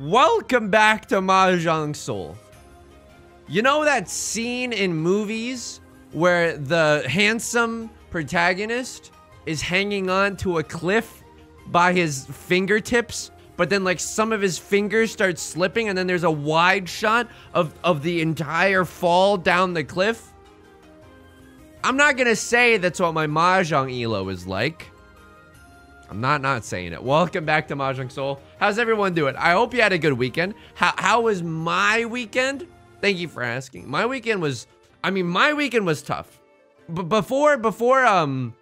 Welcome back to Mahjong Soul. You know that scene in movies where the handsome protagonist is hanging on to a cliff by his fingertips, but then like some of his fingers start slipping and then there's a wide shot of, of the entire fall down the cliff? I'm not gonna say that's what my Mahjong Elo is like. I'm not not saying it. Welcome back to Mahjong Soul. How's everyone doing? I hope you had a good weekend. How, how was my weekend? Thank you for asking. My weekend was, I mean, my weekend was tough. But before, before, um,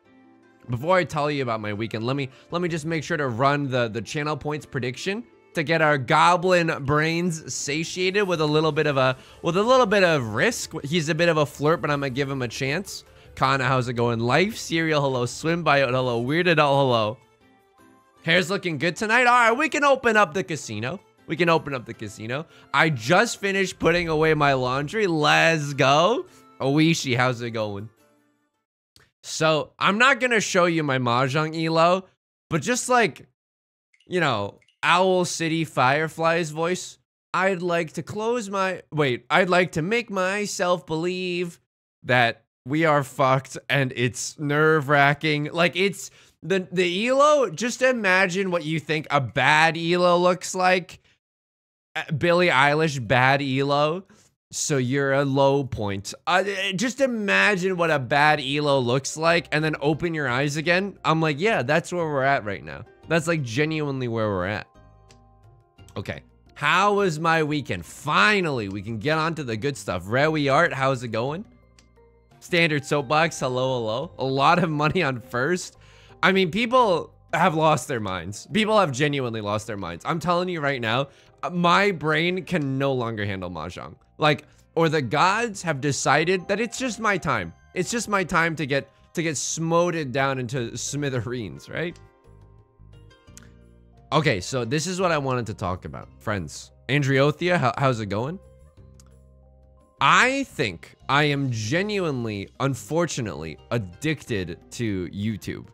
before I tell you about my weekend, let me, let me just make sure to run the, the channel points prediction to get our goblin brains satiated with a little bit of a, with a little bit of risk. He's a bit of a flirt, but I'm gonna give him a chance. Kana, how's it going? Life, cereal, hello. Swim bio, hello. Weirded out, hello. Hair's looking good tonight. All right, we can open up the casino. We can open up the casino. I just finished putting away my laundry. Let's go. Oishi, how's it going? So, I'm not going to show you my Mahjong Elo, but just like, you know, Owl City Firefly's voice, I'd like to close my... Wait, I'd like to make myself believe that we are fucked and it's nerve-wracking. Like, it's... The, the Elo, just imagine what you think a bad Elo looks like Billie Eilish bad elo. So you're a low point. Uh, just imagine what a bad elo looks like and then open your eyes again. I'm like, yeah, that's where we're at right now. That's like genuinely where we're at. Okay. How was my weekend? Finally, we can get on to the good stuff. Rewy Art, how's it going? Standard Soapbox, hello, hello. A lot of money on first. I mean, people have lost their minds. People have genuinely lost their minds. I'm telling you right now, uh, my brain can no longer handle mahjong. Like, or the gods have decided that it's just my time. It's just my time to get to get smoted down into smithereens, right? Okay, so this is what I wanted to talk about, friends. Andreothea, how, how's it going? I think I am genuinely, unfortunately, addicted to YouTube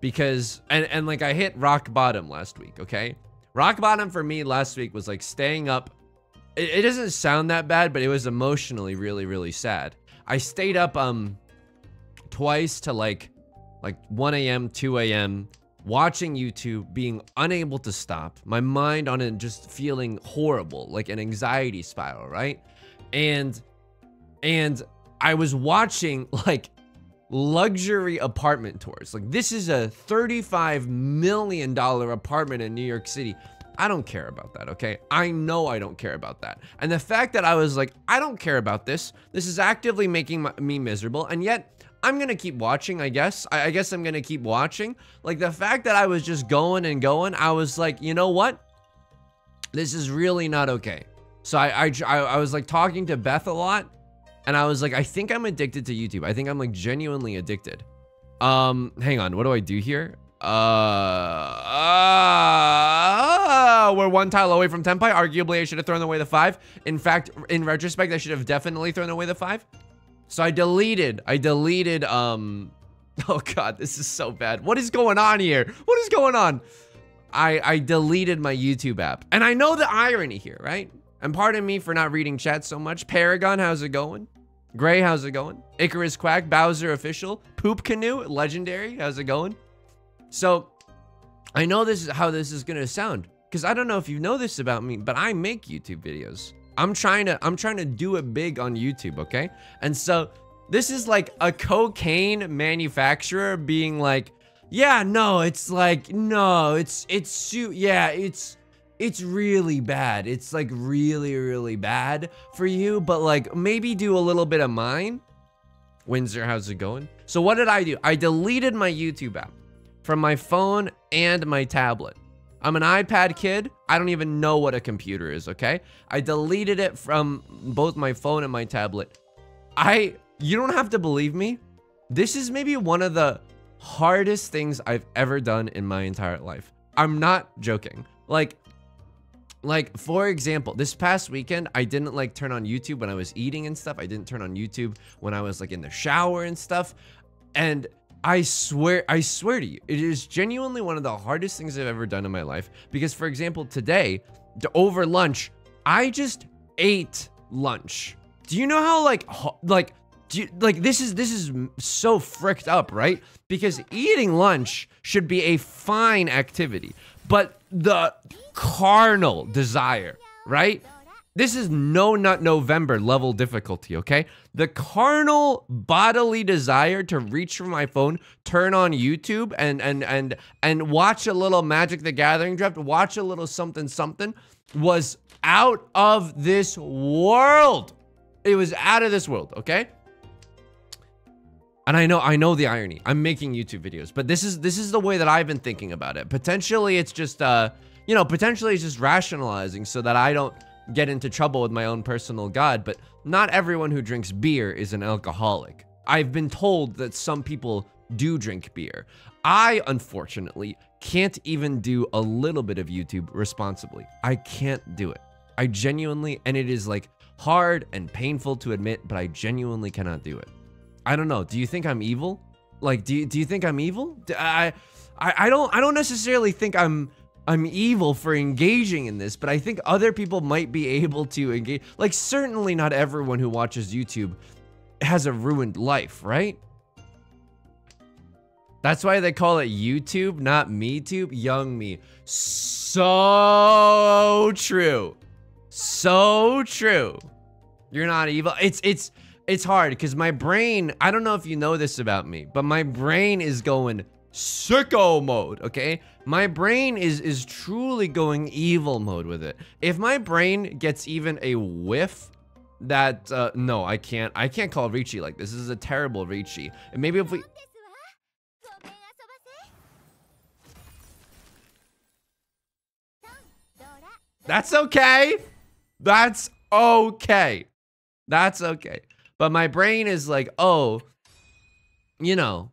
because and and like I hit rock bottom last week. Okay, Rock bottom for me last week was like staying up. It, it doesn't sound that bad, but it was emotionally really, really sad. I stayed up um twice to like like 1 a.m., 2 a.m., watching YouTube, being unable to stop, my mind on it just feeling horrible, like an anxiety spiral, right? And and I was watching like luxury apartment tours. Like this is a $35 million apartment in New York City. I don't care about that, okay? I know I don't care about that. And the fact that I was like, I don't care about this. This is actively making my, me miserable. And yet I'm to keep watching, I guess. I, I guess I'm to keep watching. Like the fact that I was just going and going, I was like, you know what? This is really not okay. So I, I, I was like talking to Beth a lot and I was like, I think I'm addicted to YouTube. I think I'm like genuinely addicted. Um, hang on. What do I do here? Uh, uh, we're one tile away from Tenpai. Arguably, I should have thrown away the five. In fact, in retrospect, I should have definitely thrown away the five. So I deleted, I deleted, um, oh God, this is so bad. What is going on here? What is going on? I, I deleted my YouTube app. And I know the irony here, right? And pardon me for not reading chat so much. Paragon, how's it going? Gray, how's it going? Icarus Quack, Bowser Official, Poop Canoe, Legendary, how's it going? So, I know this is how this is gonna sound, because I don't know if you know this about me, but I make YouTube videos. I'm trying to, I'm trying to do it big on YouTube, okay? And so, this is like a cocaine manufacturer being like, yeah, no, it's like, no, it's, it's, yeah, it's, it's really bad. It's like really, really bad for you, but like maybe do a little bit of mine. Windsor, how's it going? So what did I do? I deleted my YouTube app from my phone and my tablet. I'm an iPad kid. I don't even know what a computer is, okay? I deleted it from both my phone and my tablet. I, you don't have to believe me. This is maybe one of the hardest things I've ever done in my entire life. I'm not joking. Like, like, for example, this past weekend, I didn't like turn on YouTube when I was eating and stuff. I didn't turn on YouTube when I was like in the shower and stuff. And I swear, I swear to you, it is genuinely one of the hardest things I've ever done in my life. Because, for example, today, over lunch. I just ate lunch. Do you know how like like you, like this is this is so fricked up, right? Because eating lunch should be a fine activity, but the carnal desire, right? This is no nut November level difficulty, okay? The carnal bodily desire to reach for my phone, turn on YouTube and and and and watch a little Magic the Gathering draft, watch a little something something was out of this world. It was out of this world, okay? And I know I know the irony. I'm making YouTube videos, but this is this is the way that I've been thinking about it. Potentially it's just uh you know, potentially it's just rationalizing so that I don't get into trouble with my own personal god, but not everyone who drinks beer is an alcoholic. I've been told that some people do drink beer. I, unfortunately, can't even do a little bit of YouTube responsibly. I can't do it. I genuinely, and it is like hard and painful to admit, but I genuinely cannot do it. I don't know. Do you think I'm evil? Like, do you, do you think I'm evil? I, I, I don't, I don't necessarily think I'm, I'm evil for engaging in this, but I think other people might be able to engage. Like, certainly not everyone who watches YouTube has a ruined life, right? That's why they call it YouTube, not MeTube. Young me. So true. So true. You're not evil. It's it's it's hard because my brain, I don't know if you know this about me, but my brain is going sicko mode, okay? My brain is is truly going evil mode with it. If my brain gets even a whiff that uh, no, I can't I can't call Riichi like this. This is a terrible Riichi. And maybe if we That's okay. That's okay. That's okay. But my brain is like, oh, you know,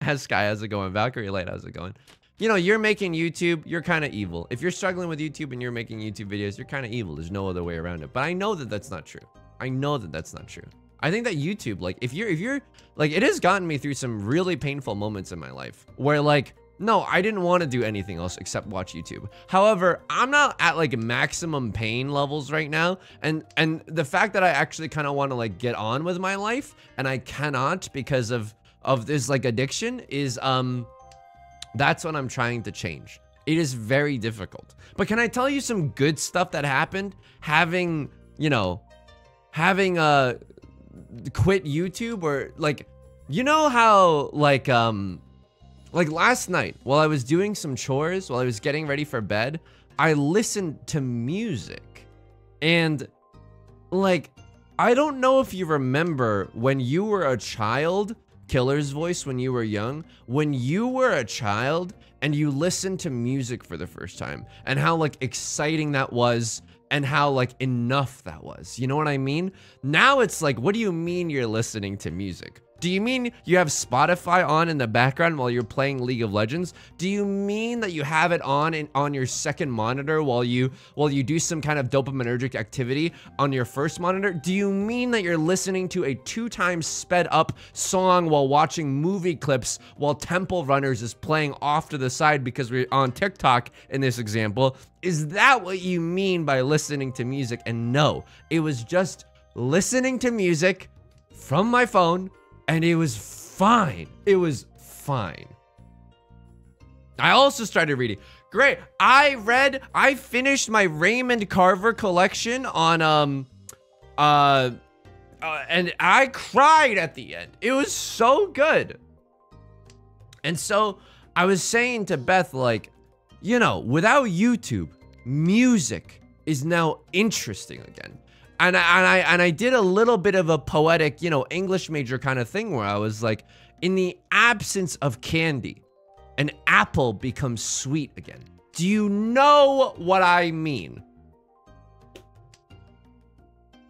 as Sky, how's it going? Valkyrie Light, how's it going? You know, you're making YouTube, you're kind of evil. If you're struggling with YouTube and you're making YouTube videos, you're kind of evil. There's no other way around it. But I know that that's not true. I know that that's not true. I think that YouTube, like, if you're, if you're, like, it has gotten me through some really painful moments in my life where, like, no, I didn't want to do anything else except watch YouTube. However, I'm not at like maximum pain levels right now. And and the fact that I actually kind of want to like get on with my life and I cannot because of of this like addiction is um that's what I'm trying to change. It is very difficult. But can I tell you some good stuff that happened having, you know, having uh quit YouTube or like you know how like um like last night while I was doing some chores, while I was getting ready for bed, I listened to music. And like I don't know if you remember when you were a child, Killer's voice when you were young, when you were a child and you listened to music for the first time and how like exciting that was and how like enough that was. You know what I mean? Now it's like, what do you mean you're listening to music? Do you mean you have Spotify on in the background while you're playing League of Legends? Do you mean that you have it on in, on your second monitor while you while you do some kind of dopaminergic activity on your first monitor? Do you mean that you're listening to a two times sped up song while watching movie clips while Temple Runners is playing off to the side because we're on TikTok in this example? Is that what you mean by listening to music? And no, it was just listening to music from my phone and it was fine. It was fine. I also started reading. Great. I read, I finished my Raymond Carver collection on, um, uh, uh, and I cried at the end. It was so good. And so I was saying to Beth, like, you know, without YouTube, music is now interesting again. And I, and I and I did a little bit of a poetic, you know, English major kind of thing where I was like, in the absence of candy, an apple becomes sweet again. Do you know what I mean?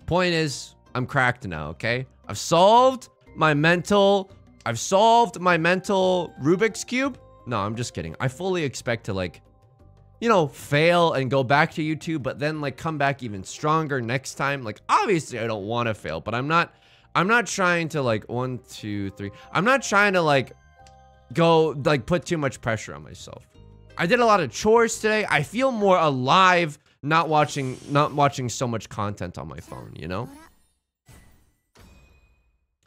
Point is, I'm cracked now, okay? I've solved my mental, I've solved my mental Rubik's Cube. No, I'm just kidding. I fully expect to like, you know, fail and go back to YouTube, but then like come back even stronger next time. Like, obviously I don't want to fail, but I'm not, I'm not trying to like one, two, three. I'm not trying to like go like put too much pressure on myself. I did a lot of chores today. I feel more alive not watching not watching so much content on my phone, you know?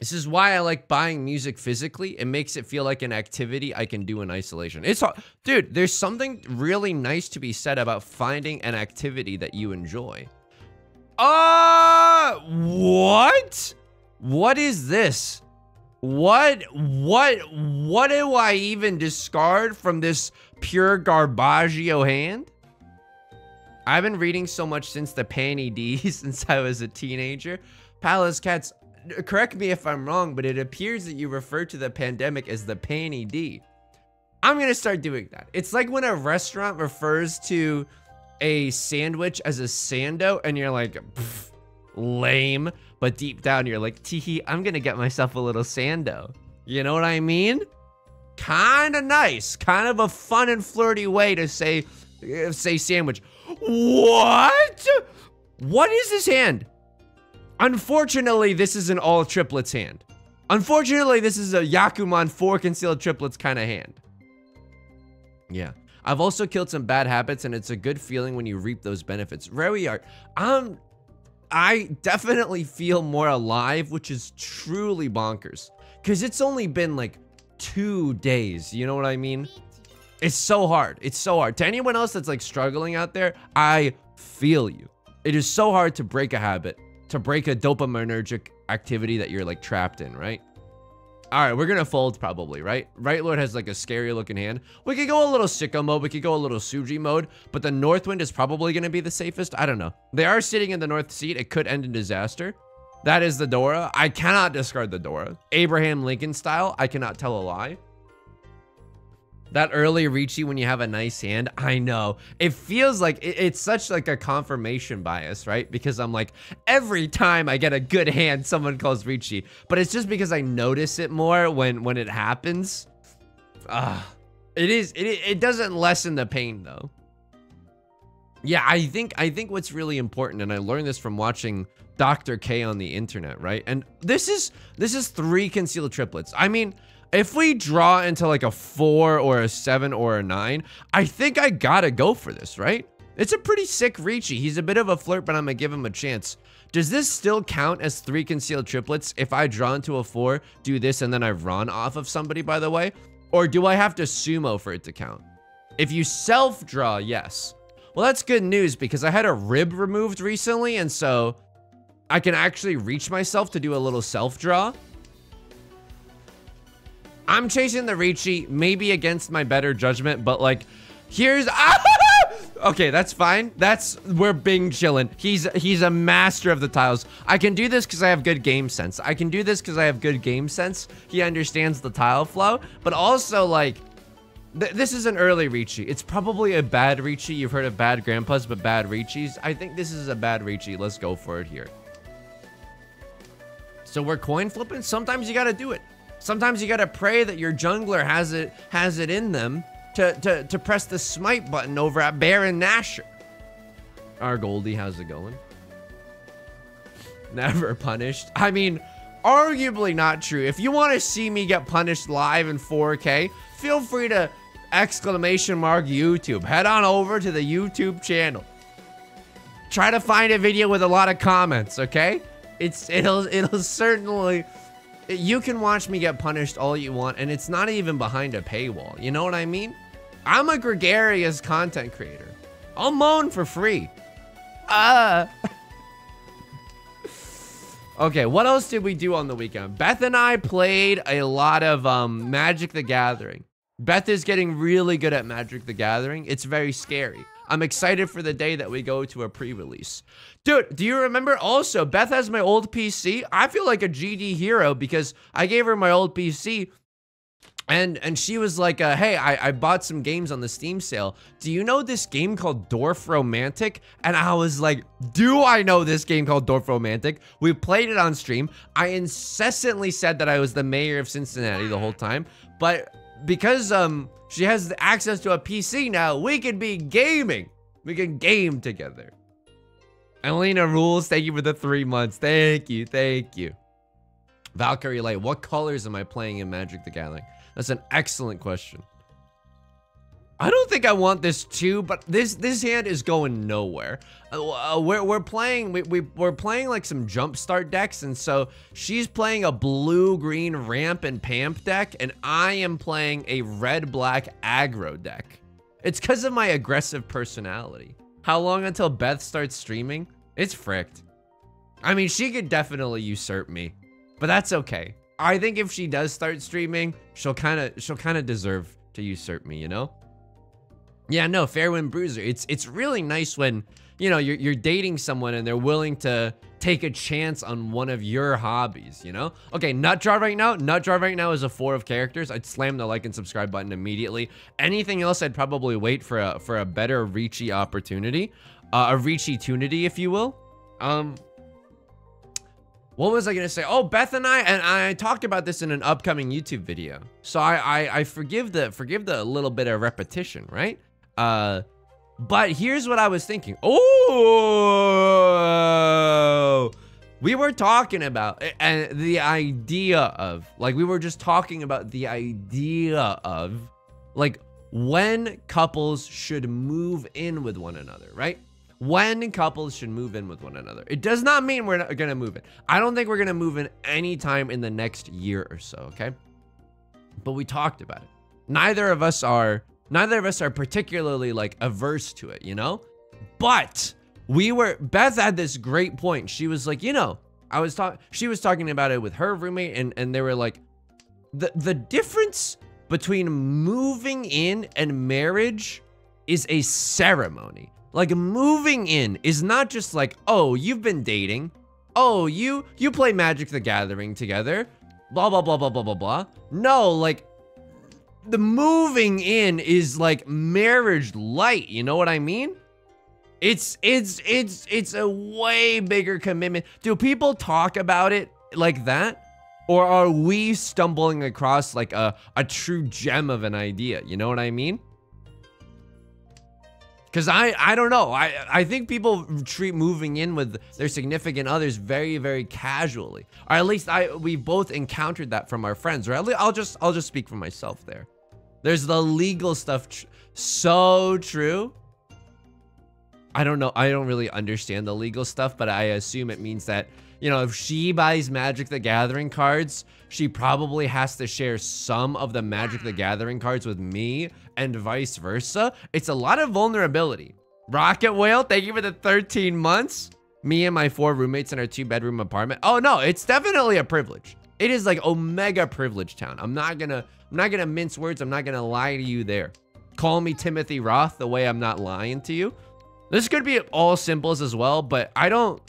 This is why I like buying music physically. It makes it feel like an activity I can do in isolation. It's hard. Dude, there's something really nice to be said about finding an activity that you enjoy. Uh, what? What is this? What, what, what do I even discard from this pure garbaggio hand? I've been reading so much since the Panty D since I was a teenager. Palace Cats, correct me if I'm wrong, but it appears that you refer to the pandemic as the Panty D. I'm gonna start doing that. It's like when a restaurant refers to a sandwich as a sando, and you're like, lame. But deep down, you're like, teehee, I'm gonna get myself a little sando. You know what I mean? Kind of nice, kind of a fun and flirty way to say, uh, say sandwich. What? What is this hand? Unfortunately, this is an all triplets hand. Unfortunately, this is a Yakuman 4 concealed triplets kind of hand. Yeah. I've also killed some bad habits, and it's a good feeling when you reap those benefits. Very art. Um, I definitely feel more alive, which is truly bonkers. Because it's only been like two days. You know what I mean? It's so hard. It's so hard. To anyone else that's like struggling out there, I feel you. It is so hard to break a habit, to break a dopaminergic activity that you're like trapped in, right? All right, we're gonna fold probably, right? Right Lord has like a scary looking hand. We could go a little sicko mode. We could go a little Suji mode, but the Northwind is probably gonna be the safest. I don't know. They are sitting in the North seat. It could end in disaster. That is the Dora. I cannot discard the Dora. Abraham Lincoln style. I cannot tell a lie. That early Riichi when you have a nice hand, I know. It feels like it, it's such like a confirmation bias, right? Because I'm like, every time I get a good hand, someone calls Riichi. But it's just because I notice it more when when it happens. Ah, it is it it doesn't lessen the pain though. Yeah, I think I think what's really important, and I learned this from watching Dr. K on the internet, right? And this is this is three concealed triplets. I mean, if we draw into like a four or a seven or a nine, I think I gotta go for this, right? It's a pretty sick Riichi. He's a bit of a flirt, but I'm gonna give him a chance. Does this still count as three concealed triplets if I draw into a four, do this, and then I run off of somebody, by the way? Or do I have to tsumo for it to count? If you self-draw, yes. Well, that's good news because I had a rib removed recently, and so I can actually reach myself to do a little self-draw. I'm chasing the Riichi, maybe against my better judgment, but like, here's... okay, that's fine. That's... We're Bing chilling. He's he's a master of the tiles. I can do this because I have good game sense. I can do this because I have good game sense. He understands the tile flow, but also like... Th this is an early Riichi. It's probably a bad Riichi. You've heard of bad grandpas, but bad Riichis. I think this is a bad Riichi. Let's go for it here. So we're coin flipping. Sometimes you got to do it. Sometimes you gotta pray that your jungler has it has it in them to, to, to press the smite button over at Baron Nashor. Our Goldie, how's it going? Never punished. I mean, arguably not true. If you want to see me get punished live in 4K, feel free to exclamation mark YouTube. Head on over to the YouTube channel. Try to find a video with a lot of comments, okay? It's it'll it'll certainly you can watch me get punished all you want, and it's not even behind a paywall. You know what I mean? I'm a gregarious content creator. I'll moan for free. Uh. okay, what else did we do on the weekend? Beth and I played a lot of um, Magic the Gathering. Beth is getting really good at Magic the Gathering. It's very scary. I'm excited for the day that we go to a pre-release. Dude, do you remember also, Beth has my old PC. I feel like a GD hero because I gave her my old PC and and she was like, uh, hey, I, I bought some games on the Steam sale. Do you know this game called Dorfromantik? And I was like, do I know this game called Dorfromantik? We played it on stream. I incessantly said that I was the mayor of Cincinnati the whole time. But because um she has access to a PC now, we can be gaming. We can game together. Elena Rules, thank you for the three months. Thank you, thank you. Valkyrie Light, what colors am I playing in Magic the Gathering? That's an excellent question. I don't think I want this too, but this this hand is going nowhere. Uh, uh, we're we're playing we, we we're playing like some jumpstart decks, and so she's playing a blue green ramp and pamp deck, and I am playing a red black aggro deck. It's because of my aggressive personality. How long until Beth starts streaming? It's fricked. I mean, she could definitely usurp me, but that's okay. I think if she does start streaming, she'll kind of she'll kind of deserve to usurp me, you know? Yeah, no, Fairwind Bruiser. It's it's really nice when, you know, you're you're dating someone and they're willing to take a chance on one of your hobbies, you know? Okay, Nut Jar right now. Nut Jar right now is a four of characters. I'd slam the like and subscribe button immediately. Anything else, I'd probably wait for a for a better Riichi opportunity. Uh, a Reachy tunity, if you will. Um, what was I gonna say? Oh, Beth and I and I talked about this in an upcoming YouTube video. So I I, I forgive the forgive the little bit of repetition, right? Uh, but here's what I was thinking. Oh, we were talking about and the idea of like we were just talking about the idea of like when couples should move in with one another, right? When couples should move in with one another. It does not mean we're not gonna move in. I don't think we're gonna move in anytime in the next year or so, okay? But we talked about it. Neither of us are neither of us are particularly like averse to it, you know? But we were Beth had this great point. She was like, you know, I was talking she was talking about it with her roommate and and they were like the the difference between moving in and marriage is a ceremony. Like moving in is not just like, "Oh, you've been dating. Oh, you you play Magic the Gathering together." Blah blah blah blah blah blah blah. No, like the moving in is like marriage light, you know what I mean? It's it's it's it's a way bigger commitment. Do people talk about it like that? Or are we stumbling across like a, a true gem of an idea? You know what I mean? Cause I I don't know. I I think people treat moving in with their significant others very very casually, or at least I we both encountered that from our friends. Least I'll just I'll just speak for myself there. There's the legal stuff, tr- so true. I don't know. I don't really understand the legal stuff, but I assume it means that you know if she buys Magic the Gathering cards, she probably has to share some of the Magic the Gathering cards with me and vice versa. It's a lot of vulnerability. Rocket Whale, thank you for the 13 months. Me and my four roommates in our two bedroom apartment. Oh no, it's definitely a privilege. It is like Omega privilege town. I'm not gonna, I'm not gonna mince words. I'm not gonna lie to you there. Call me Timothy Roth the way I'm not lying to you. This could be all simples as well, but I don't,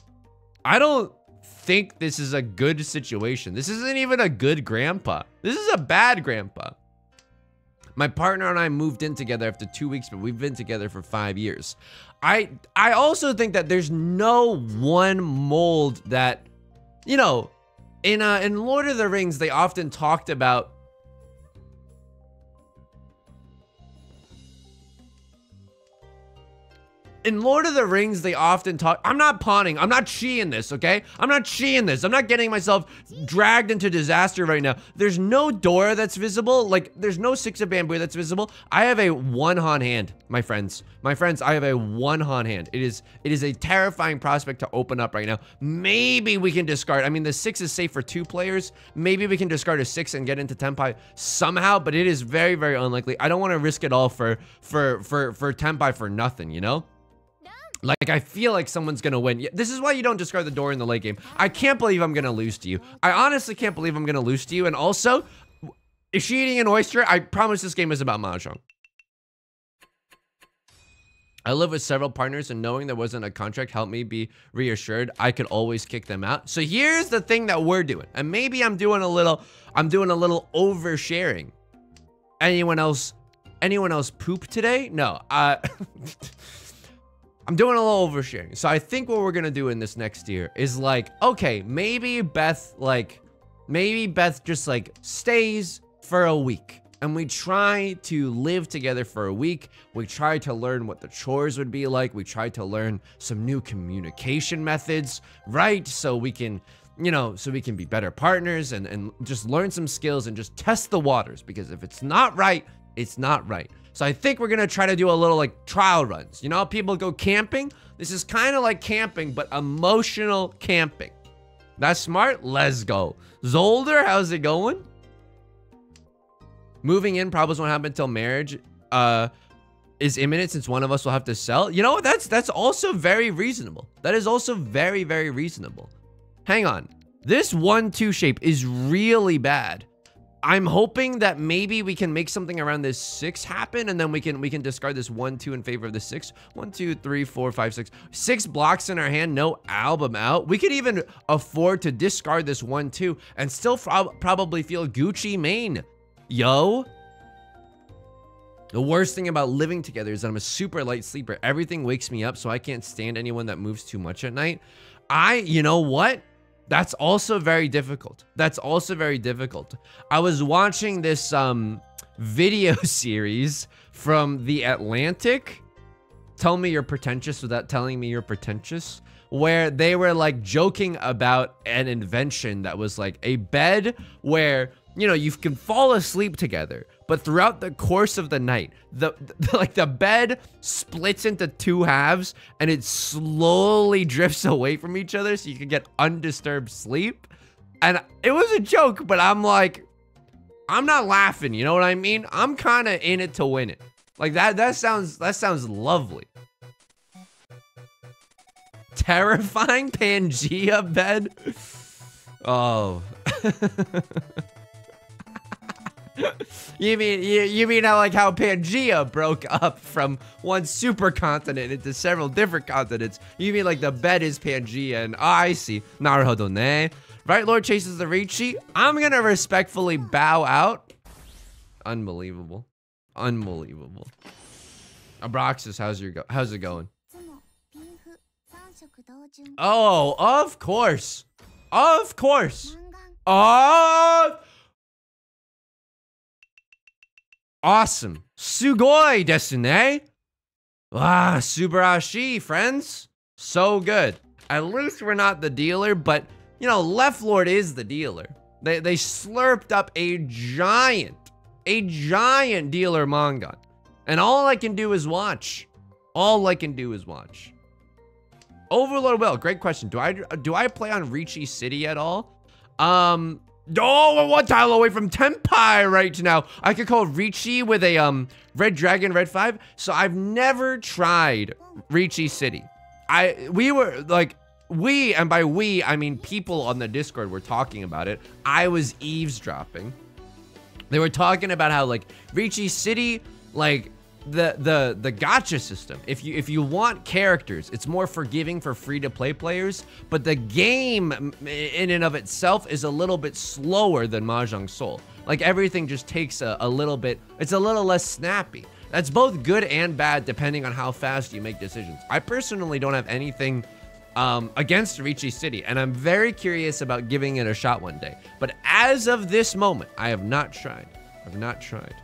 I don't think this is a good situation. This isn't even a good grandpa. This is a bad grandpa. My partner and I moved in together after two weeks, but we've been together for five years. I I also think that there's no one mold that, you know, in uh, in Lord of the Rings they often talked about. In Lord of the Rings, they often talk. I'm not pawning. I'm not cheating this, okay? I'm not cheating this. I'm not getting myself dragged into disaster right now. There's no Dora that's visible. Like, there's no six of bamboo that's visible. I have a one Han hand, my friends. My friends, I have a one Han hand. It is it is a terrifying prospect to open up right now. Maybe we can discard. I mean, the six is safe for two players. Maybe we can discard a six and get into Tenpai somehow, but it is very, very unlikely. I don't want to risk it all for for for for Tenpai for nothing, you know? Like, I feel like someone's gonna win. This is why you don't discard the Dora in the late game. I can't believe I'm gonna lose to you. I honestly can't believe I'm gonna lose to you. And also, is she eating an oyster? I promise this game is about Mahjong. I live with several partners and knowing there wasn't a contract helped me be reassured I could always kick them out. So here's the thing that we're doing. And maybe I'm doing a little, I'm doing a little oversharing. Anyone else, anyone else poop today? No, uh, I'm doing a little oversharing. So I think what we're gonna do in this next year is like, okay, maybe Beth like, maybe Beth just like stays for a week. And we try to live together for a week. We try to learn what the chores would be like. We try to learn some new communication methods, right? So we can, you know, so we can be better partners and, and just learn some skills and just test the waters. Because if it's not right, it's not right. So I think we're gonna try to do a little like trial runs. You know, people go camping. This is kind of like camping, but emotional camping. That's smart. Let's go. Zolder, how's it going? Moving in probably won't happen until marriage uh, is imminent since one of us will have to sell. You know? That's that's also very reasonable. That is also very, very reasonable. Hang on. This 1-2 shape is really bad. I'm hoping that maybe we can make something around this six happen, and then we can we can discard this one two in favor of the six. One, two, three, four, five, six. Six blocks in our hand, no album out. We could even afford to discard this one two and still prob probably feel Gucci Mane. Yo. The worst thing about living together is that I'm a super light sleeper. Everything wakes me up, so I can't stand anyone that moves too much at night. I, you know what? That's also very difficult. That's also very difficult. I was watching this um video series from The Atlantic. Tell me you're pretentious without telling me you're pretentious. Where they were like joking about an invention that was like a bed where you know, you can fall asleep together, but throughout the course of the night, the, the, like the bed splits into two halves and it slowly drifts away from each other so you can get undisturbed sleep. And it was a joke, but I'm like, I'm not laughing, you know what I mean? I'm kind of in it to win it. Like that that sounds that sounds lovely. Terrifying Pangea bed. Oh. you mean you, you mean how like how Pangea broke up from one supercontinent into several different continents? You mean like the bed is Pangea and oh, I see. Naruto, ne. Right Lord chases the Riichi. I'm gonna respectfully bow out. Unbelievable. Unbelievable. Abraxas, how's your go how's it going? Oh, of course. Of course. Of Awesome. Sugoi desu ne. Ah, Subarashi, friends. So good. At least we're not the dealer, but, you know, Left Lord is the dealer. They, they slurped up a giant, a giant dealer mangan. And all I can do is watch. All I can do is watch. Overlord Will, great question. Do I do I play on Riichi City at all? Um, oh, we're one tile away from Tenpai right now. I could call Riichi with a um Red Dragon Red 5. So I've never tried Riichi City. I we were like we and by we I mean people on the Discord were talking about it. I was eavesdropping. They were talking about how like Riichi City, like the the the gacha system. If you if you want characters, it's more forgiving for free to play players. But the game in and of itself is a little bit slower than Mahjong Soul. Like everything just takes a, a little bit. It's a little less snappy. That's both good and bad depending on how fast you make decisions. I personally don't have anything um, against Riichi City, and I'm very curious about giving it a shot one day. But as of this moment, I have not tried. I've not tried.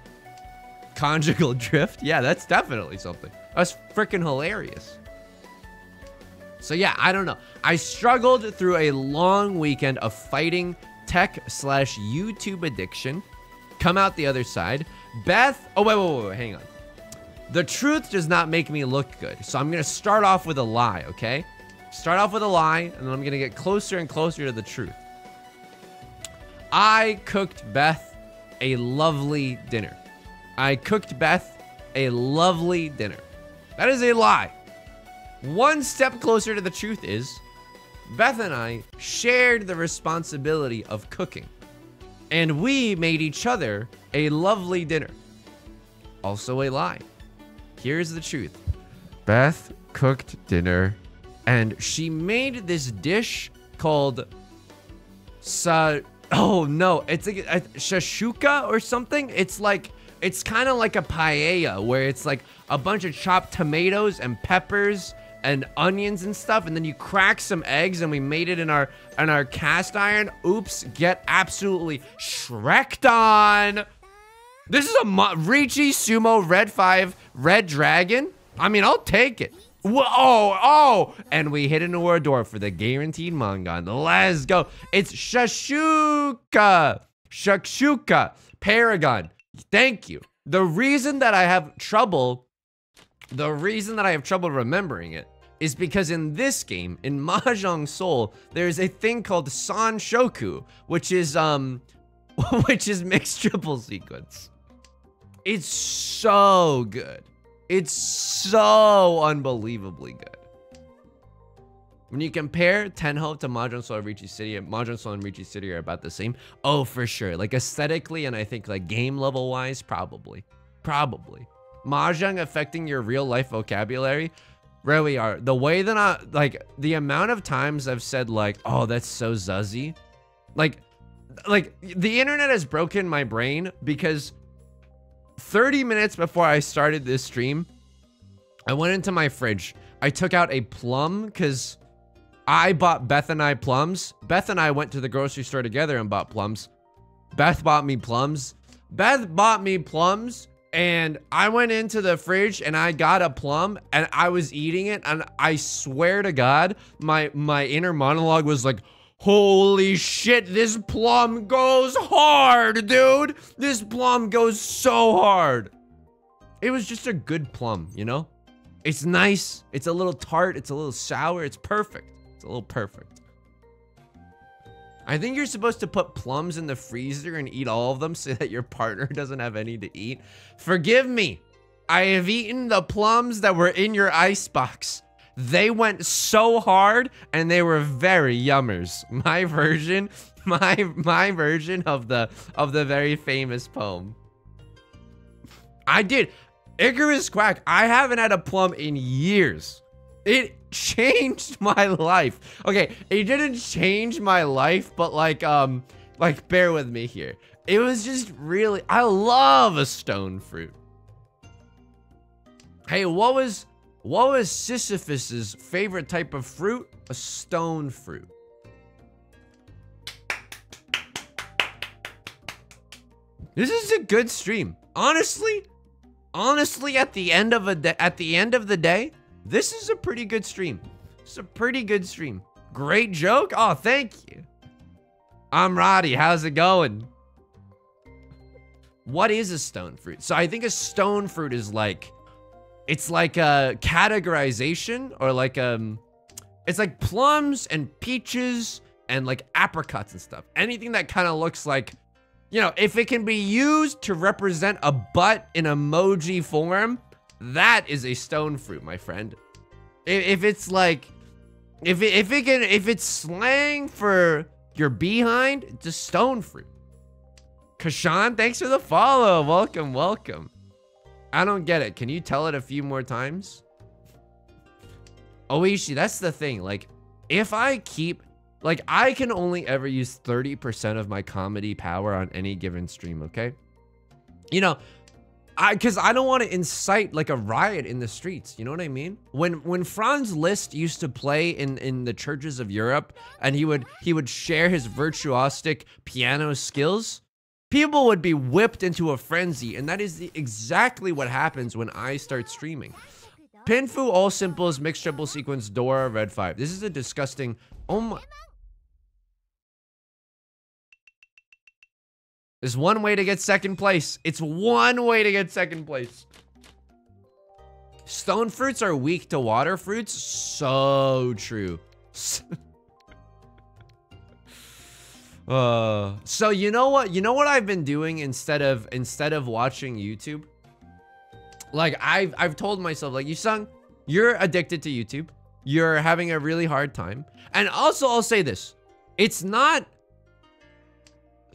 Conjugal drift? Yeah, that's definitely something. That's freaking hilarious. So yeah, I don't know. I struggled through a long weekend of fighting tech slash YouTube addiction. Come out the other side. Beth, oh wait, wait, wait, wait, hang on. The truth does not make me look good. So I'm gonna start off with a lie, okay? Start off with a lie, and then I'm gonna get closer and closer to the truth. I cooked Beth a lovely dinner. I cooked Beth a lovely dinner. That is a lie. One step closer to the truth is Beth and I shared the responsibility of cooking. And we made each other a lovely dinner. Also a lie. Here's the truth. Beth cooked dinner and she made this dish called sa oh no, it's like a, shashuka or something. It's like it's kind of like a paella where it's like a bunch of chopped tomatoes and peppers and onions and stuff and then you crack some eggs and we made it in our in our cast iron. Oops, get absolutely shreked on. This is a Mo- Riichi Tsumo Red 5 Red Dragon. I mean, I'll take it. Whoa, oh, oh, and we hit an ura dora for the guaranteed Mangan. Let's go. It's Shashuka. Shakshuka. Paragon. Thank you. the reason that I have trouble, the reason that I have trouble remembering it is because in this game, in Mahjong Soul, there's a thing called San Shoku, which is um, which is mixed triple sequence. It's so good. It's so unbelievably good. When you compare Tenhou to Mahjong Soul and Riichi City, Mahjong Soul and Riichi City are about the same. Oh, for sure. Like aesthetically and I think like game level wise, probably. Probably. Mahjong affecting your real life vocabulary really are. The way that I, like, the amount of times I've said like, oh, that's so zuzzy. Like, like the internet has broken my brain because 30 minutes before I started this stream, I went into my fridge. I took out a plum because I bought Beth and I plums. Beth and I went to the grocery store together and bought plums. Beth bought me plums. Beth bought me plums and I went into the fridge and I got a plum and I was eating it and I swear to God, my my inner monologue was like, Holy shit, this plum goes hard, dude. This plum goes so hard. It was just a good plum, you know? It's nice. It's a little tart. It's a little sour. It's perfect. It's a little perfect. I think you're supposed to put plums in the freezer and eat all of them so that your partner doesn't have any to eat. Forgive me. I have eaten the plums that were in your icebox. They went so hard and they were very yummers. My version, my my version of the of the very famous poem. I did. Icarus Quack, I haven't had a plum in years. It changed my life. Okay, it didn't change my life, but like, um, like, bear with me here. It was just really, I love a stone fruit. Hey, what was, what was Sisyphus's favorite type of fruit? A stone fruit. This is a good stream. Honestly, honestly, at the end of a at the end of the day, this is a pretty good stream. It's a pretty good stream. Great joke. Oh, thank you. I'm Roddy. How's it going? What is a stone fruit? So I think a stone fruit is like, it's like a categorization or like um, it's like plums and peaches and like apricots and stuff. Anything that kind of looks like, you know, if it can be used to represent a butt in emoji form, that is a stone fruit, my friend. If, if it's like, if it, if it can, if it's slang for your behind, it's a stone fruit. Kashan, thanks for the follow. Welcome, welcome. I don't get it. Can you tell it a few more times? Oishi, that's the thing. Like, if I keep, like, I can only ever use 30% of my comedy power on any given stream, okay? You know, I because I don't want to incite like a riot in the streets. You know what I mean? When when Franz Liszt used to play in in the churches of Europe, and he would he would share his virtuosic piano skills, people would be whipped into a frenzy, and that is the, exactly what happens when I start streaming. Pinfu all simples mixed triple sequence Dora red five. This is a disgusting. Oh my. There's one way to get second place. It's one way to get second place. Stone fruits are weak to water fruits. So true. uh, so you know what? You know what I've been doing instead of instead of watching YouTube? Like I've I've told myself, like, you son, you're addicted to YouTube. You're having a really hard time. And also I'll say this. It's not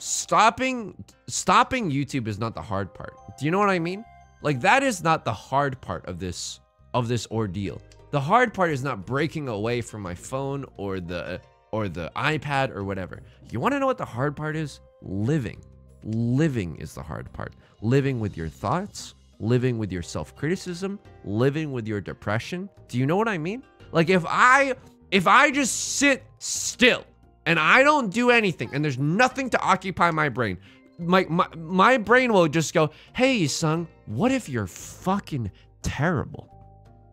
stopping stopping YouTube is not the hard part. Do you know what I mean? Like that is not the hard part of this of this ordeal. The hard part is not breaking away from my phone or the or the iPad or whatever. You want to know what the hard part is? Living. Living is the hard part. Living with your thoughts, living with your self-criticism, living with your depression. Do you know what I mean? Like if I if I just sit still and I don't do anything and there's nothing to occupy my brain, my, my, my brain will just go, hey, son, what if you're fucking terrible?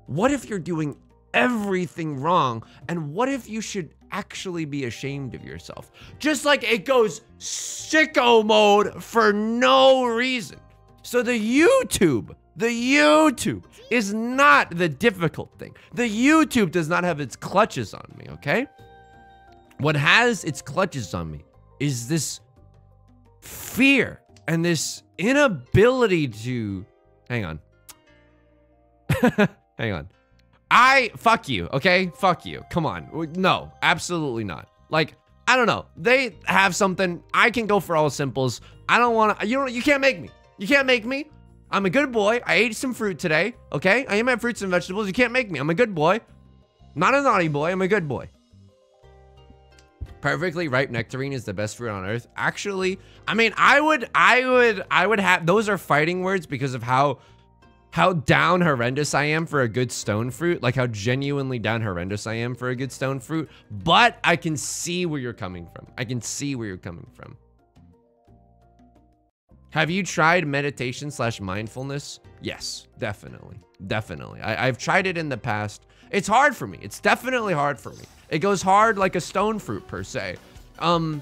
What if you're doing everything wrong? And what if you should actually be ashamed of yourself? Just like it goes sicko mode for no reason. So the YouTube, the YouTube is not the difficult thing. The YouTube does not have its clutches on me, okay? What has its clutches on me is this fear and this inability to hang on. hang on. I fuck you, okay? Fuck you. Come on. No, absolutely not. Like I don't know. They have something. I can go for all simples. I don't want to. You don't. You can't make me. You can't make me. I'm a good boy. I ate some fruit today. Okay. I am my fruits and vegetables. You can't make me. I'm a good boy. Not a naughty boy. I'm a good boy. Perfectly ripe nectarine is the best fruit on earth. Actually, I mean, I would, I would, I would have. Those are fighting words because of how how down horrendous I am for a good stone fruit, like how genuinely down horrendous I am for a good stone fruit, but I can see where you're coming from. I can see where you're coming from. Have you tried meditation slash mindfulness? Yes, definitely. Definitely. I, have tried it in the past. It's hard for me. It's definitely hard for me. It goes hard like a stone fruit per se. Um,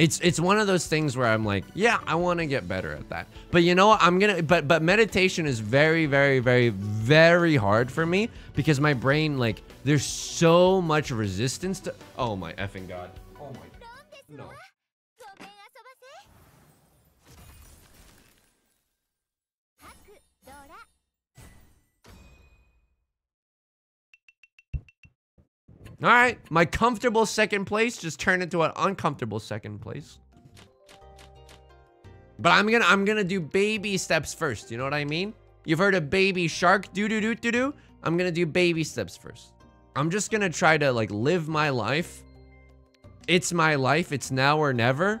it's it's one of those things where I'm like, yeah, I want to get better at that. But you know what? I'm gonna but but meditation is very very very very hard for me because my brain like there's so much resistance to. Oh my effing god. Oh my. No. All right, my comfortable second place just turned into an uncomfortable second place. But I'm gonna I'm gonna do baby steps first. You know what I mean? You've heard of baby shark do do do do do. I'm gonna do baby steps first. I'm just gonna try to like live my life. It's my life. It's now or never.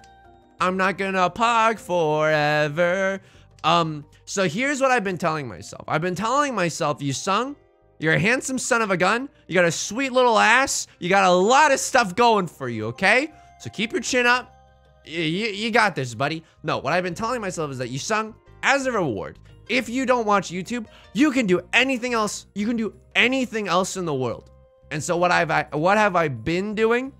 I'm not gonna pog forever. Um. So here's what I've been telling myself. I've been telling myself, you sung you're a handsome son of a gun. You got a sweet little ass. You got a lot of stuff going for you, okay? So keep your chin up. You, you, got this, buddy. No, what I've been telling myself is that you sung as a reward. If you don't watch YouTube, you can do anything else. You can do anything else in the world. And so what I've what have I been doing?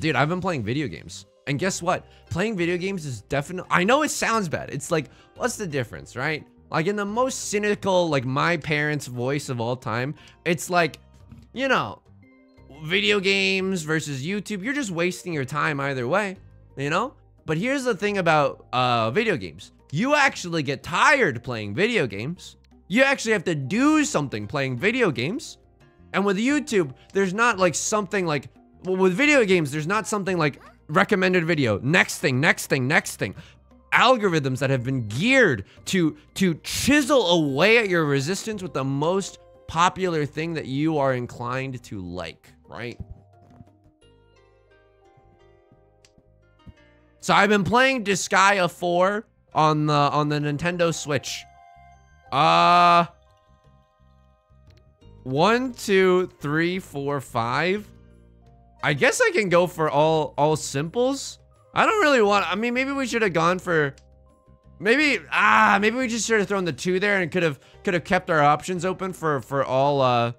Dude, I've been playing video games. And guess what? Playing video games is definitely I know it sounds bad. It's like what's the difference, right? Like in the most cynical, like my parents' voice of all time, it's like, you know, video games versus YouTube. You're just wasting your time either way, you know? But here's the thing about uh, video games. You actually get tired playing video games. You actually have to do something playing video games. And with YouTube, there's not like something like, well, with video games, there's not something like recommended video, next thing, next thing, next thing algorithms that have been geared to to chisel away at your resistance with the most popular thing that you are inclined to like, right? So I've been playing Disgaea 4 on the on the Nintendo Switch. Uh one, two, three, four, five. I guess I can go for all all simples. I don't really want, I mean, maybe we should have gone for, maybe, ah, maybe we just should have thrown the two there and could have, could have kept our options open for, for all, uh,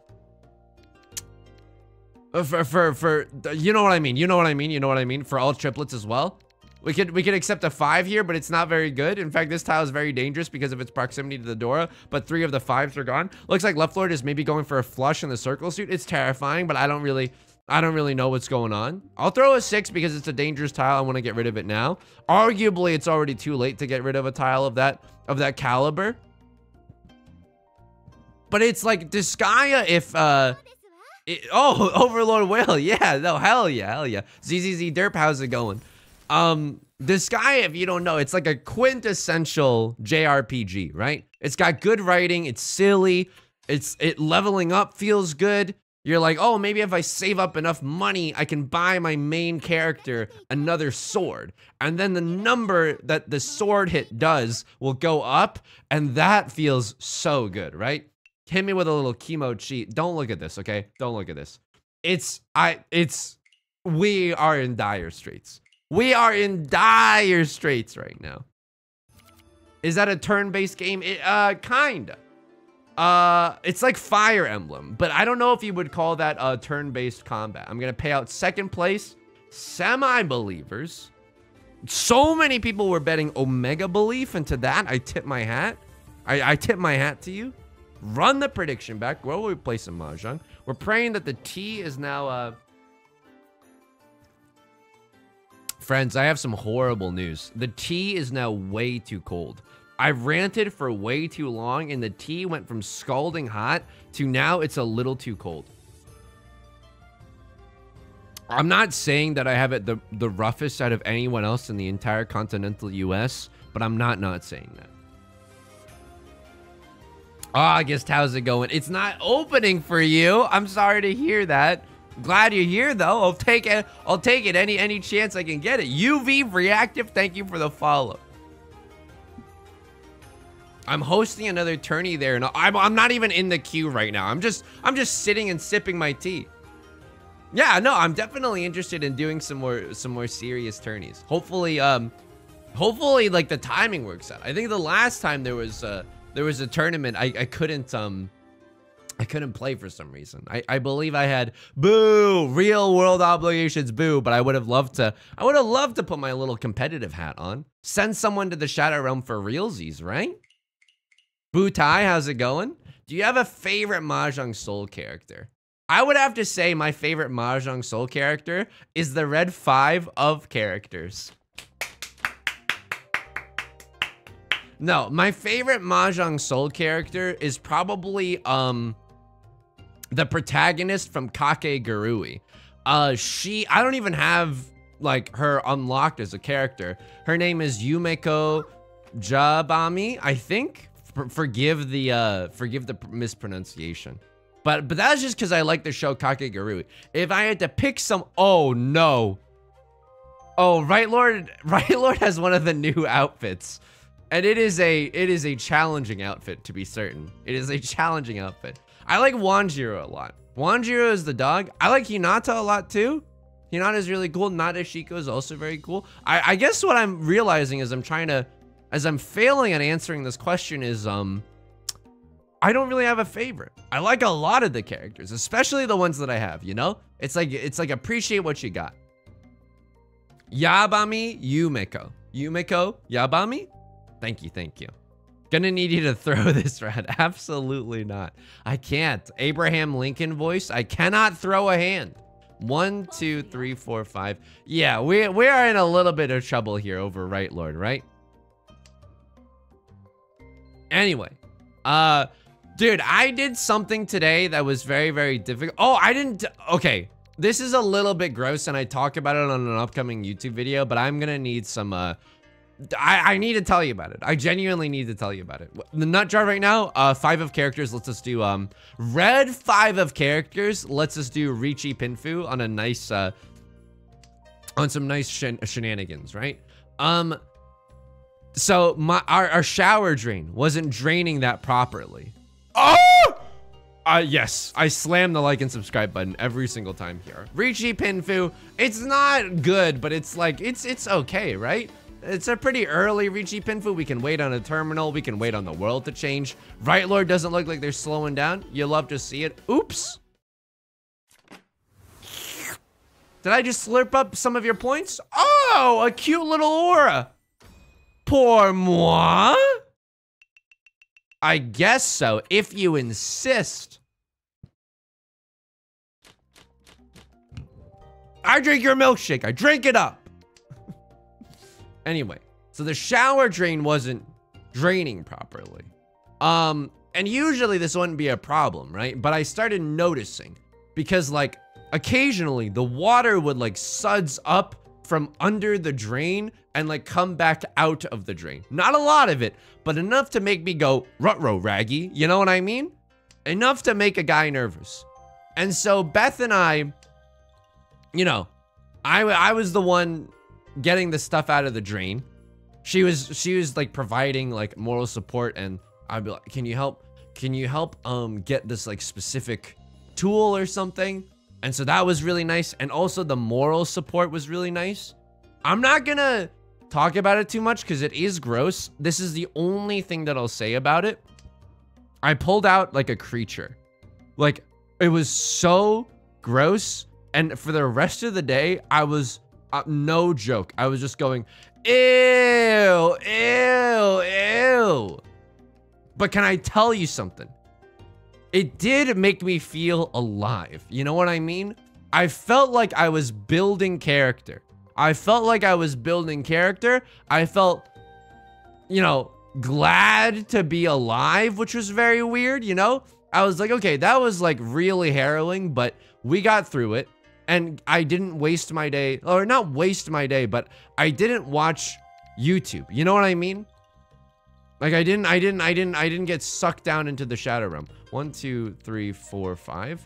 for, for, for, you know what I mean? You know what I mean? You know what I mean? For all triplets as well. We could we could accept a five here, but it's not very good. In fact, this tile is very dangerous because of its proximity to the Dora, but three of the fives are gone. Looks like left Lord is maybe going for a flush in the circle suit. It's terrifying, but I don't really I don't really know what's going on. I'll throw a six because it's a dangerous tile. I want to get rid of it now. Arguably, it's already too late to get rid of a tile of that of that caliber. But it's like Disgaea if uh it, oh Overlord Whale. Yeah, no, hell yeah, hell yeah. ZZZ Derp, how's it going? Um Disgaea, if you don't know, it's like a quintessential JRPG, right? It's got good writing, it's silly, it's it leveling up feels good. You're like, oh, maybe if I save up enough money, I can buy my main character another sword. And then the number that the sword hit does will go up. And that feels so good, right? Hit me with a little chemo cheat. Don't look at this, okay? Don't look at this. It's, I, it's, we are in dire straits. We are in dire straits right now. Is that a turn-based game? It, uh, kinda. Uh, it's like Fire Emblem, but I don't know if you would call that a turn-based combat. I'm gonna pay out second place, semi-believers. So many people were betting Omega Belief, and to that, I tip my hat. I, I tip my hat to you. Run the prediction back. Where will we play some Mahjong? We're praying that the T is now, uh... Friends, I have some horrible news. The tea is now way too cold. I've ranted for way too long, and the tea went from scalding hot to now it's a little too cold. I'm not saying that I have it the, the roughest out of anyone else in the entire continental US, but I'm not not saying that. Ah, August, how's it going? It's not opening for you. I'm sorry to hear that. Glad you're here though. I'll take it. I'll take it any any chance I can get it. UV reactive. Thank you for the follow. I'm hosting another tourney there, and I'm I'm not even in the queue right now. I'm just I'm just sitting and sipping my tea. Yeah, no, I'm definitely interested in doing some more some more serious tourneys. Hopefully, um, hopefully like the timing works out. I think the last time there was uh there was a tournament I I couldn't um I couldn't play for some reason. I, I believe I had boo real world obligations boo, but I would have loved to I would have loved to put my little competitive hat on. Send someone to the shadow realm for realsies, right? Boo Tai, how's it going? Do you have a favorite Mahjong Soul character? I would have to say my favorite Mahjong Soul character is the red five of characters. No, my favorite Mahjong Soul character is probably um the protagonist from Kakegurui. Uh she I don't even have like her unlocked as a character. Her name is Yumeko Jabami, I think. For, forgive the uh forgive the mispronunciation. But but that's just because I like the show Kakegurui. If I had to pick some oh no. Oh, Right Lord Right Lord has one of the new outfits. And it is a it is a challenging outfit to be certain. It is a challenging outfit. I like Wanjiro a lot. Wanjiro is the dog. I like Hinata a lot too. Hinata is really cool. Nadeshiko is also very cool. I, I guess what I'm realizing is I'm trying to, as I'm failing at answering this question is, um, I don't really have a favorite. I like a lot of the characters, especially the ones that I have, you know? It's like, it's like appreciate what you got. Yabami Yumeko. Yumeko Yabami? Thank you, thank you. Gonna need you to throw this rat. Absolutely not. I can't. Abraham Lincoln voice. I cannot throw a hand. One, two, three, four, five. Yeah, we, we are in a little bit of trouble here over Right Lord, right? Anyway. Uh, dude, I did something today that was very, very difficult. Oh, I didn't. Okay. This is a little bit gross and I talk about it on an upcoming YouTube video, but I'm gonna need some, uh, I, I need to tell you about it. I genuinely need to tell you about it. The nut jar right now, uh, five of characters. Let's just do um red five of characters. Let's just do Riichi Pinfu on a nice uh on some nice shen shenanigans, right? Um, so my our, our shower drain wasn't draining that properly. Oh! Uh, yes, I slam the like and subscribe button every single time here. Riichi Pinfu, it's not good, but it's like, it's it's okay, right? It's a pretty early Riichi Pinfu. We can wait on a terminal. We can wait on the world to change. Right Lord doesn't look like they're slowing down. You love to see it. Oops. Did I just slurp up some of your points? Oh, a cute little aura. Pour moi? I guess so, if you insist. I drink your milkshake. I drink it up. Anyway, so the shower drain wasn't draining properly. Um, and usually this wouldn't be a problem, right? But I started noticing because like occasionally the water would like suds up from under the drain and like come back out of the drain. Not a lot of it, but enough to make me go, rutro raggy. You know what I mean? Enough to make a guy nervous. And so Beth and I, you know, I, I was the one getting the stuff out of the drain. She was she was like providing like moral support and I'd be like, can you help can you help um get this like specific tool or something? And so that was really nice. And also the moral support was really nice. I'm not gonna talk about it too much because it is gross. This is the only thing that I'll say about it. I pulled out like a creature. Like it was so gross. And for the rest of the day, I was Uh, no joke. I was just going, ew, ew, ew. But can I tell you something? It did make me feel alive. You know what I mean? I felt like I was building character. I felt like I was building character. I felt, you know, glad to be alive, which was very weird, you know? I was like, okay, that was like really harrowing, but we got through it. And I didn't waste my day, or not waste my day, but I didn't watch YouTube. You know what I mean? Like I didn't, I didn't, I didn't, I didn't get sucked down into the shadow realm. One, two, three, four, five.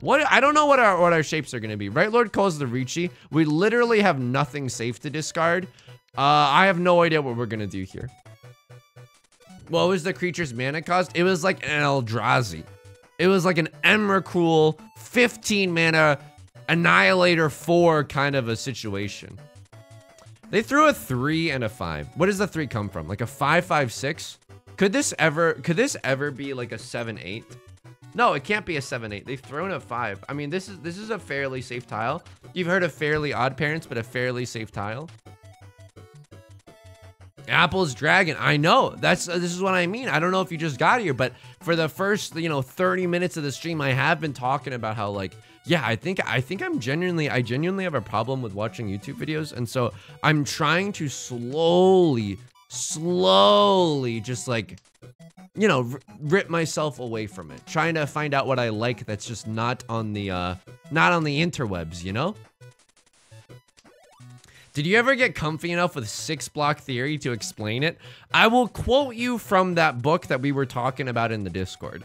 What? I don't know what our what our shapes are gonna be. Right, Lord calls the Riichi. We literally have nothing safe to discard. Uh, I have no idea what we're gonna do here. What was the creature's mana cost? It was like an Eldrazi. It was like an Emrakul 15 mana Annihilator 4 kind of a situation. They threw a 3 and a 5. What does the 3 come from? Like a 5, 5, 6? Could this ever could this ever be like a 7, 8? No, it can't be a 7, 8. They've thrown a 5. I mean, this is this is a fairly safe tile. You've heard of fairly odd parents, but a fairly safe tile. Apple's Dragon. I know. That's uh, this is what I mean. I don't know if you just got here, but for the first, you know, 30 minutes of the stream, I have been talking about how like, yeah, I think I think I'm genuinely I genuinely have a problem with watching YouTube videos, and so I'm trying to slowly, slowly just like you know, rip myself away from it. Trying to find out what I like that's just not on the uh not on the interwebs, you know? Did you ever get comfy enough with six block theory to explain it? I will quote you from that book that we were talking about in the Discord.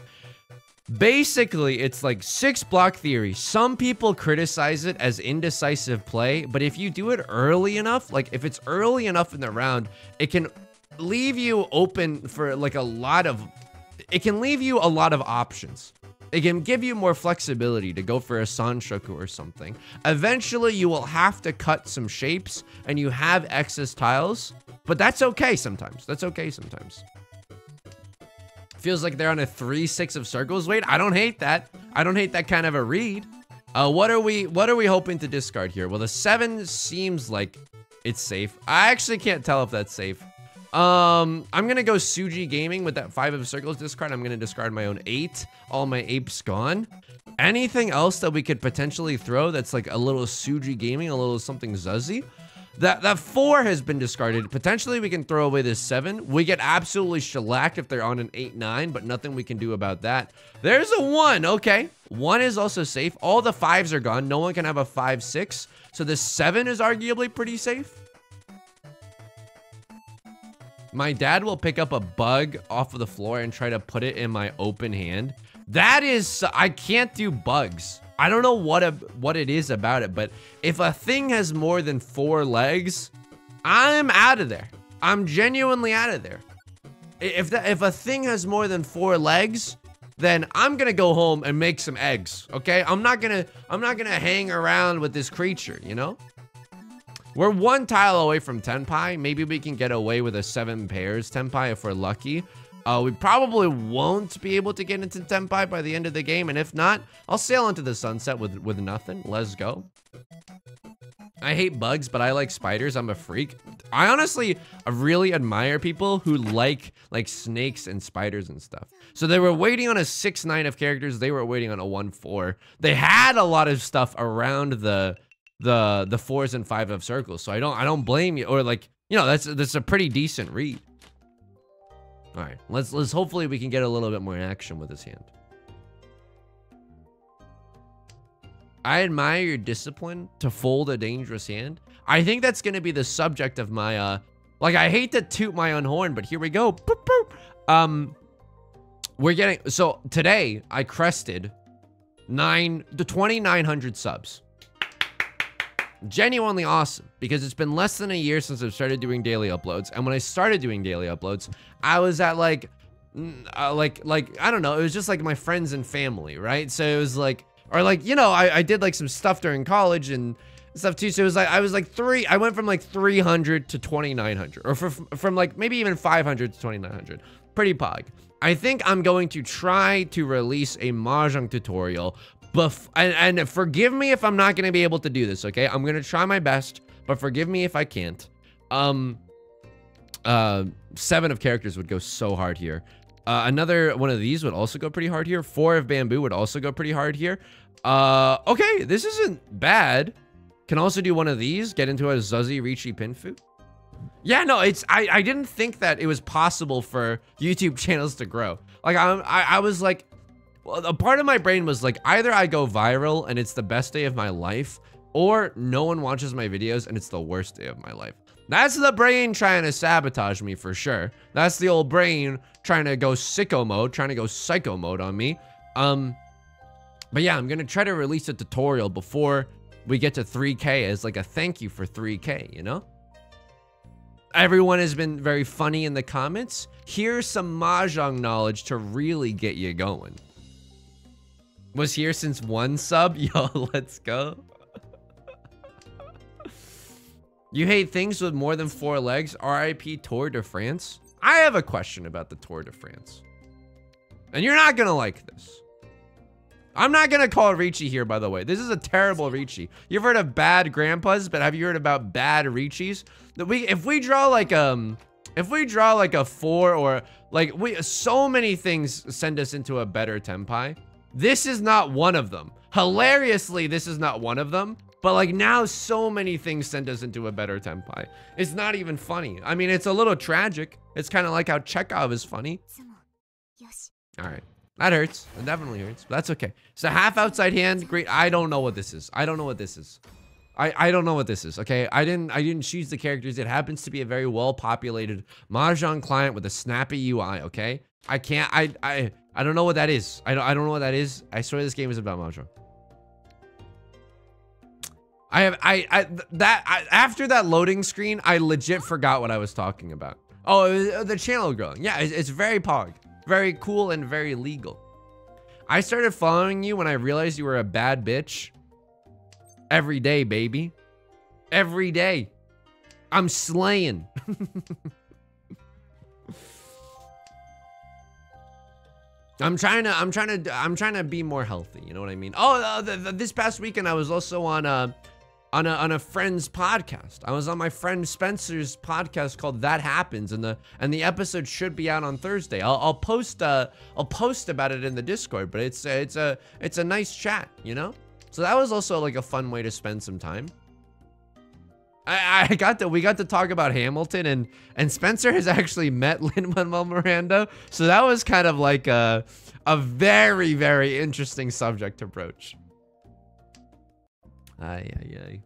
Basically, it's like six block theory. Some people criticize it as indecisive play, but if you do it early enough, like if it's early enough in the round, it can leave you open for like a lot of, it can leave you a lot of options. It can give you more flexibility to go for a Sanshoku or something. Eventually, you will have to cut some shapes and you have excess tiles, but that's okay sometimes. That's okay sometimes. Feels like they're on a 3-6 of circles. Wait, I don't hate that. I don't hate that kind of a read. Uh, what are we what are we hoping to discard here? Well, the 7 seems like it's safe. I actually can't tell if that's safe. Um, I'm gonna go Suji Gaming with that five of circles discard. I'm gonna discard my own eight. All my apes gone. Anything else that we could potentially throw that's like a little Suji Gaming, a little something Zuzzy? That that four has been discarded. Potentially we can throw away this seven. We get absolutely shellacked if they're on an eight, nine, but nothing we can do about that. There's a one, okay. One is also safe. All the fives are gone. No one can have a five, six. So the seven is arguably pretty safe. My dad will pick up a bug off of the floor and try to put it in my open hand. That is, I can't do bugs. I don't know what a, what it is about it, but if a thing has more than four legs, I'm out of there. I'm genuinely out of there. If if a thing has more than four legs, then I'm gonna go home and make some eggs. Okay, I'm not gonna I'm not gonna hang around with this creature. You know. We're one tile away from Tenpai. Maybe we can get away with a seven pairs Tenpai if we're lucky. Uh, we probably won't be able to get into Tenpai by the end of the game. And if not, I'll sail into the sunset with, with nothing. Let's go. I hate bugs, but I like spiders. I'm a freak. I honestly really admire people who like like snakes and spiders and stuff. So they were waiting on a 6-9 of characters. They were waiting on a 1-4. They had a lot of stuff around the the the fours and five of circles. So I don't I don't blame you. Or like, you know, that's that's a pretty decent read. All right, let's let's hopefully we can get a little bit more action with this hand. I admire your discipline to fold a dangerous hand. I think that's going to be the subject of my, uh, like, I hate to toot my own horn, but here we go. Boop, boop. Um, we're getting, so today I crested nine, the 2,900 subs genuinely awesome because it's been less than a year since I've started doing daily uploads. And when I started doing daily uploads, I was at like, uh, like, like, I don't know. It was just like my friends and family, right? So it was like, or like, you know, I, I did like some stuff during college and stuff too. So it was like, I was like three, I went from like 300 to 2,900 or from, from like maybe even 500 to 2,900. Pretty pog. I think I'm going to try to release a Mahjong tutorial Bef and, and forgive me if I'm not going to be able to do this, okay? I'm going to try my best, but forgive me if I can't. Um, uh, seven of characters would go so hard here. Uh, another one of these would also go pretty hard here. Four of bamboo would also go pretty hard here. Uh, okay, this isn't bad. Can also do one of these. Get into a Zuzzy Riichi Pinfu. Yeah, no, it's I, I didn't think that it was possible for YouTube channels to grow. Like I'm I, I was like, a part of my brain was like, either I go viral and it's the best day of my life, or no one watches my videos and it's the worst day of my life. That's the brain trying to sabotage me for sure. That's the old brain trying to go sicko mode, trying to go psycho mode on me. Um, but yeah, I'm gonna try to release a tutorial before we get to 3K as like a thank you for 3K, you know? Everyone has been very funny in the comments. Here's some Mahjong knowledge to really get you going. Was here since one sub? Yo, let's go. you hate things with more than four legs? RIP Tour de France? I have a question about the Tour de France. And you're not gonna like this. I'm not gonna call Riichi here, by the way. This is a terrible Riichi. You've heard of bad grandpas, but have you heard about bad Riichis? That we, if we draw like um, if we draw like a four or like we, so many things send us into a better tenpai. This is not one of them. Hilariously, this is not one of them. But like now so many things send us into a better tenpai. It's not even funny. I mean, it's a little tragic. It's kind of like how Chekhov is funny. All right. That hurts. It definitely hurts. But that's okay. So half outside hand. Great. I don't know what this is. I don't know what this is. I, I don't know what this is, okay? I didn't I didn't choose the characters. It happens to be a very well-populated Mahjong client with a snappy UI, okay? I can't I I I don't know what that is. I don't I don't know what that is. I swear this game is about Mahjong. I have I I that I, after that loading screen, I legit forgot what I was talking about. Oh, was, uh, the channel growing. Yeah, it's, it's very pog, very cool and very legal. I started following you when I realized you were a bad bitch. Every day, baby. Every day. I'm slaying. I'm trying to, I'm trying to, I'm trying to be more healthy. You know what I mean? Oh, uh, the, the, this past weekend I was also on a, on a, on a friend's podcast. I was on my friend Spencer's podcast called That Happens, and the, and the episode should be out on Thursday. I'll, I'll post, uh, I'll post about it in the Discord. But it's, it's a, it's a nice chat, you know. So that was also like a fun way to spend some time. I, I got to we got to talk about Hamilton and and Spencer has actually met Lin Manuel Miranda, so that was kind of like a a very very interesting subject to broach. Ay ay ay.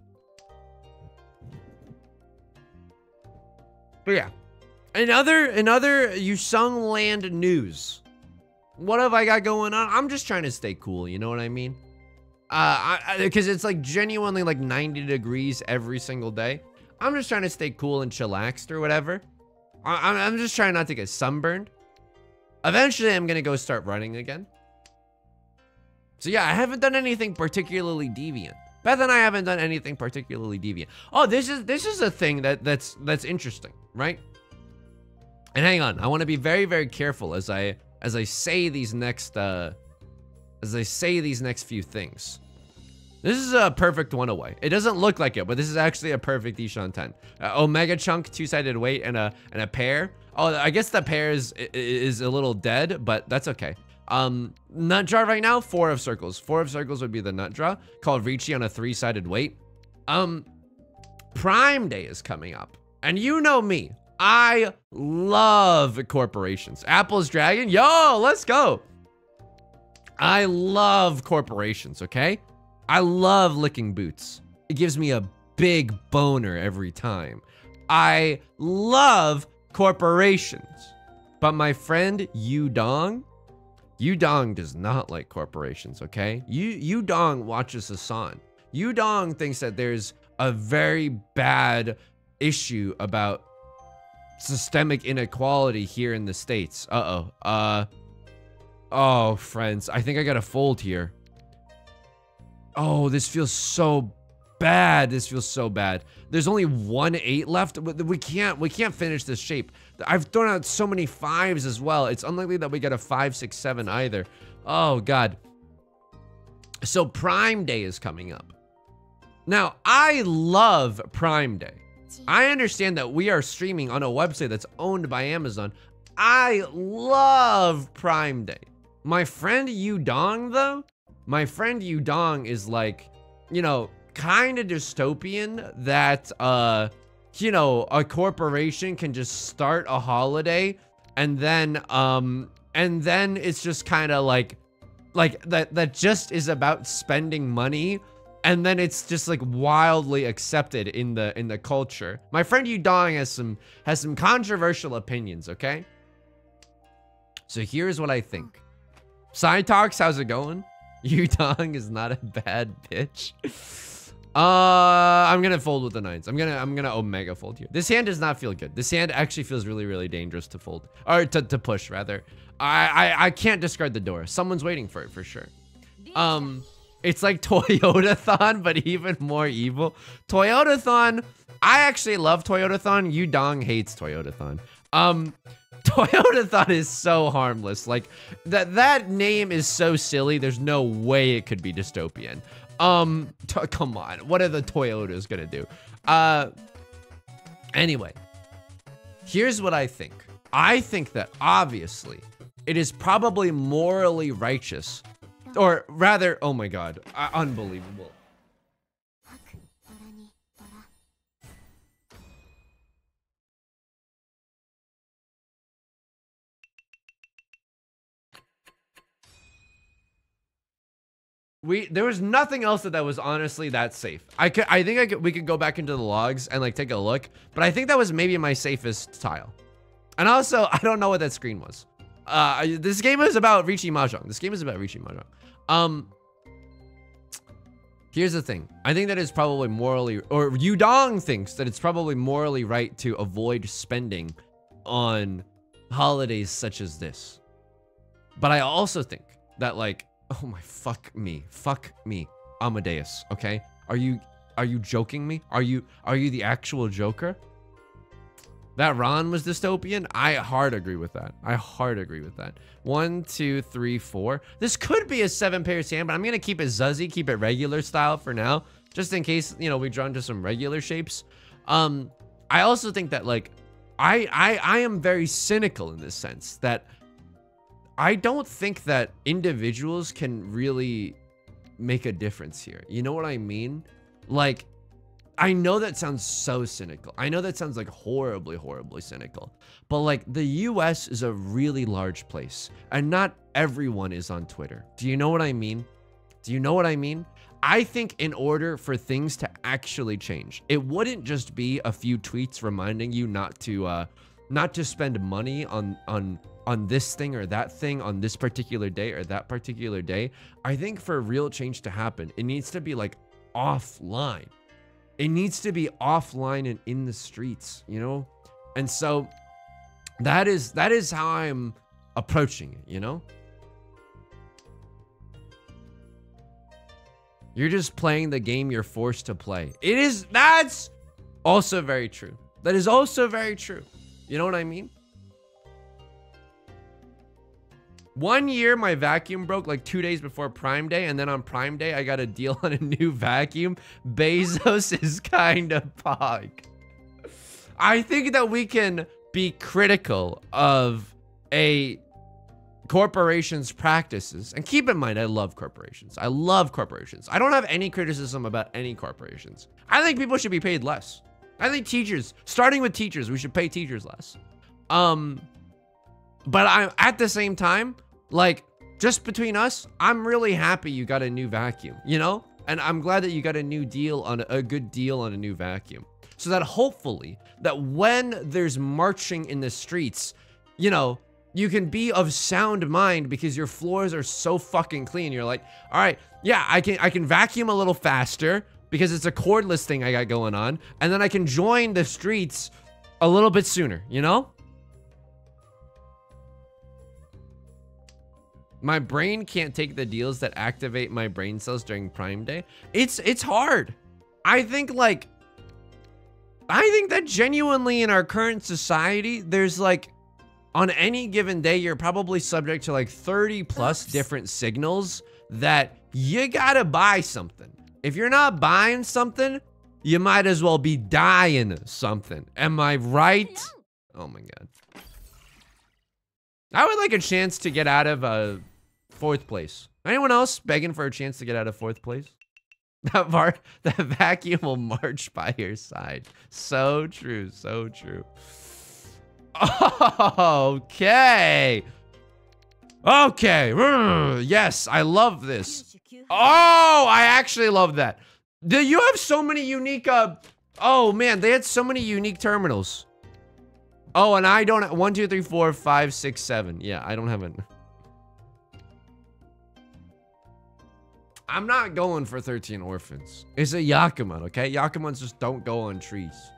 But yeah, another another Yusung Land news. What have I got going on? I'm just trying to stay cool. You know what I mean? Uh because it's like genuinely like 90 degrees every single day. I'm just trying to stay cool and chillaxed or whatever. I, I'm, I'm just trying not to get sunburned. Eventually i'm gonna go start running again. So yeah i haven't done anything particularly deviant. Beth and i haven't done anything particularly deviant. Oh this is this is a thing that that's that's interesting right? And hang on i want to be very very careful as i as i say these next uh as I say these next few things. This is a perfect one away. It doesn't look like it, but this is actually a perfect iishanten. Uh, Omega chunk, two-sided wait, and a and a pair. Oh, I guess the pair is, is a little dead, but that's okay. Um, nut draw right now, four of circles. Four of circles would be the nut draw, called Riichi on a three-sided wait. Um, Prime Day is coming up. And you know me. I love corporations. Apple's Dragon, yo, let's go. I love corporations, okay? I love licking boots. It gives me a big boner every time. I love corporations. But my friend Yu Dong, Yu Dong does not like corporations, okay? Yu, Yu Dong watches Hasan. Yu Dong thinks that there's a very bad issue about systemic inequality here in the States. Uh-oh. Uh, Oh, friends, I think I got a fold here. Oh, this feels so bad. This feels so bad. There's only one eight left. We can't, we can't finish this shape. I've thrown out so many fives as well. It's unlikely that we get a five, six, seven either. Oh, God. So Prime Day is coming up. Now, I love Prime Day. I understand that we are streaming on a website that's owned by Amazon. I love Prime Day. My friend Yudong, though, my friend Yudong is like, you know, kind of dystopian that, uh, you know, a corporation can just start a holiday and then, um, and then it's just kind of like, like that, that just is about spending money and then it's just like wildly accepted in the in the culture. My friend Yudong has some has some controversial opinions, okay? So here's what I think. Side talks, how's it going? Yudong is not a bad bitch. Uh, I'm gonna fold with the nines. I'm gonna I'm gonna omega fold here. This hand does not feel good. This hand actually feels really really dangerous to fold or to, to push rather. I, I I can't discard the door. Someone's waiting for it for sure. Um, it's like Toyotathon, but even more evil. Toyotathon, I actually love Toyotathon. Yudong hates Toyotathon. Um, Toyotathon is so harmless. Like that that name is so silly. There's no way it could be dystopian. Um, come on. What are the Toyotas gonna do? Uh, anyway, here's what I think. I think that obviously it is probably morally righteous, or rather, oh my god, uh, unbelievable. We there was nothing else that, that was honestly that safe. I could I think I could we could go back into the logs and like take a look, but I think that was maybe my safest tile. And also, I don't know what that screen was. Uh, this game is about Riichi Mahjong. This game is about Riichi Mahjong. Um, here's the thing. I think that it's probably morally, or Yudong thinks that it's probably morally right to avoid spending on holidays such as this. But I also think that like, oh my fuck me, fuck me, Amadeus. Okay, are you are you joking me? Are you are you the actual Joker? That Ron was dystopian. I hard agree with that. I hard agree with that. One, two, three, four. This could be a seven pair stand, but I'm gonna keep it Zuzzy, keep it regular style for now, just in case you know we draw into some regular shapes. Um, I also think that like, I I I am very cynical in this sense that I don't think that individuals can really make a difference here. You know what I mean? Like, I know that sounds so cynical. I know that sounds like horribly, horribly cynical. But like, the US is a really large place, and not everyone is on Twitter. Do you know what I mean? Do you know what I mean? I think in order for things to actually change, it wouldn't just be a few tweets reminding you not to uh not to spend money on on on this thing or that thing on this particular day or that particular day. I think for real change to happen, it needs to be like offline. It needs to be offline and in the streets, you know? And so that is that is how I'm approaching it, you know? You're just playing the game you're forced to play. It is that's also very true. That is also very true. You know what I mean? One year, my vacuum broke like two days before Prime Day, and then on Prime Day, I got a deal on a new vacuum. Bezos is kind of pog. I think that we can be critical of a corporation's practices. And keep in mind, I love corporations. I love corporations. I don't have any criticism about any corporations. I think people should be paid less. I think teachers, starting with teachers, we should pay teachers less. Um, but I'm at the same time, like, just between us, I'm really happy you got a new vacuum, you know? And I'm glad that you got a new deal on a, good deal on a new vacuum. So that hopefully that when there's marching in the streets, you know, you can be of sound mind because your floors are so fucking clean. You're like, all right, yeah, I can I can vacuum a little faster because it's a cordless thing I got going on, and then I can join the streets a little bit sooner, you know? My brain can't take the deals that activate my brain cells during Prime Day. It's it's hard. I think like I think that genuinely in our current society, there's like on any given day, you're probably subject to like 30 plus different signals that you gotta buy something. If you're not buying something, you might as well be dying something. Am I right? Oh my god. I would like a chance to get out of uh, fourth place. Anyone else begging for a chance to get out of fourth place? That var that vacuum will march by your side. So true, so true. Okay. Okay. Yes, I love this. Oh, I actually love that. Do you have so many unique uh Oh man, they had so many unique terminals. Oh, and I don't one, two, three, four, five, six, seven. Yeah, I don't have it. I'm not going for 13 orphans. It's a Yakuman, okay? Yakumans just don't go on trees.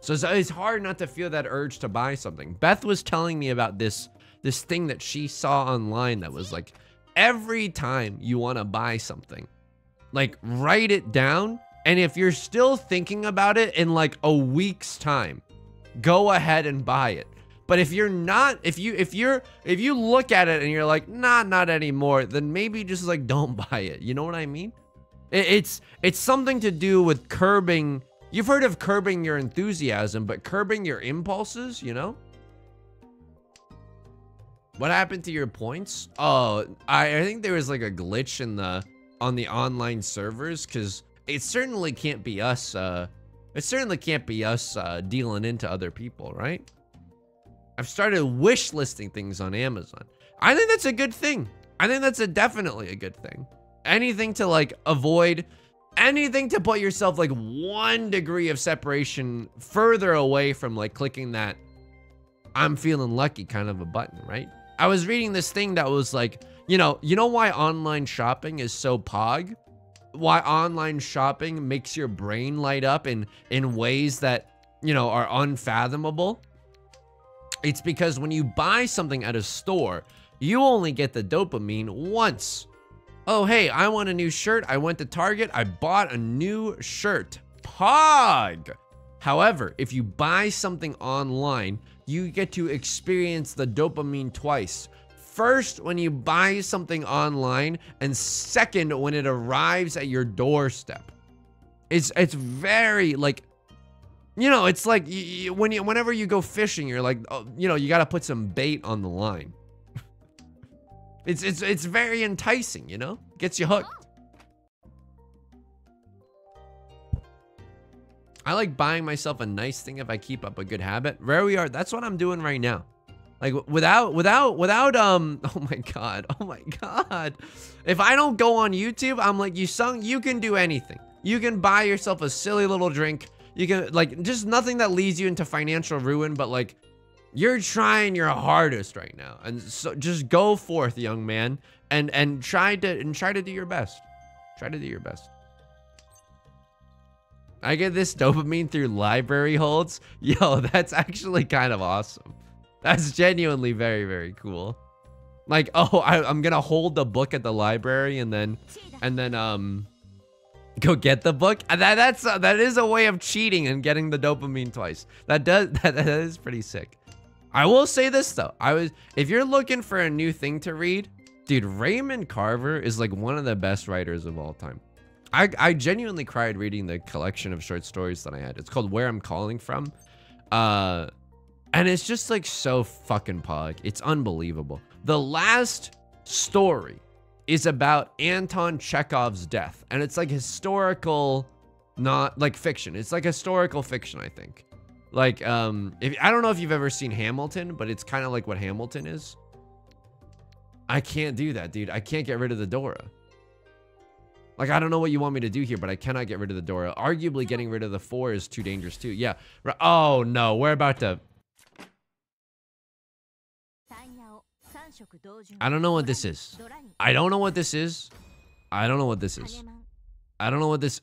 So it's, it's hard not to feel that urge to buy something. Beth was telling me about this this thing that she saw online that was like every time you want to buy something, like write it down. And if you're still thinking about it in like a week's time, go ahead and buy it. But if you're not, if you if you're if you look at it and you're like, nah, not anymore, then maybe just like don't buy it. You know what I mean? It, it's it's something to do with curbing. You've heard of curbing your enthusiasm, but curbing your impulses. You know. What happened to your points? Oh, I, I think there was like a glitch in the on the online servers because it certainly can't be us. Uh, it certainly can't be us uh, dealing into other people, right? I've started wish listing things on Amazon. I think that's a good thing. I think that's a definitely a good thing. Anything to like avoid, anything to put yourself like one degree of separation further away from like clicking that I'm feeling lucky kind of a button, right? I was reading this thing that was like, you know, you know why online shopping is so pog? Why online shopping makes your brain light up in in ways that, you know, are unfathomable? It's because when you buy something at a store, you only get the dopamine once. Oh, hey, I want a new shirt. I went to Target. I bought a new shirt. Pog! However, if you buy something online, you get to experience the dopamine twice. First, when you buy something online, and second, when it arrives at your doorstep. It's it's very like, you know, it's like when you whenever you go fishing, you're like, oh, you know, you got to put some bait on the line. it's it's it's very enticing, you know, gets you hooked. I like buying myself a nice thing if I keep up a good habit. Rare we are. That's what I'm doing right now. Like without, without, without, um, oh my God. Oh my God. If I don't go on YouTube, I'm like, you sung, you can do anything. You can buy yourself a silly little drink. You can like, just nothing that leads you into financial ruin, but like you're trying your hardest right now. And so just go forth, young man, and, and try to, and try to do your best. Try to do your best. I get this dopamine through library holds. Yo, that's actually kind of awesome. That's genuinely very, very cool. Like, oh, I, am gonna hold the book at the library and then, and then, um, go get the book. That that's uh, that is a way of cheating and getting the dopamine twice. That does that, that is pretty sick. I will say this though. I was if you're looking for a new thing to read, dude, Raymond Carver is like one of the best writers of all time. I, I genuinely cried reading the collection of short stories that I had. It's called Where I'm Calling From. Uh, and it's just like so fucking pog. It's unbelievable. The last story is about Anton Chekhov's death. And it's like historical, not like fiction. It's like historical fiction, I think. Like, um, if I don't know if you've ever seen Hamilton, but it's kind of like what Hamilton is. I can't do that, dude. I can't get rid of the Dora. Like, I don't know what you want me to do here, but I cannot get rid of the Dora. Arguably, getting rid of the four is too dangerous, too. Yeah. Oh, no. We're about to... I don't know what this is. I don't know what this is. I don't know what this is. I don't know what this...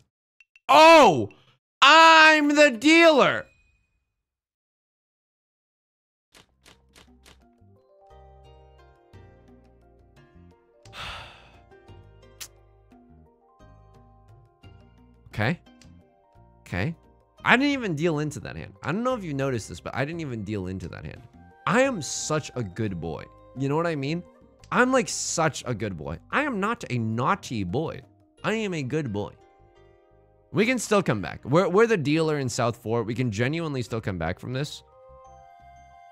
Oh! I'm the dealer! Okay. Okay. I didn't even deal into that hand. I don't know if you noticed this, but I didn't even deal into that hand. I am such a good boy. You know what I mean? I'm like such a good boy. I am not a naughty boy. I am a good boy. We can still come back. We're, we're the dealer in South 4. We can genuinely still come back from this.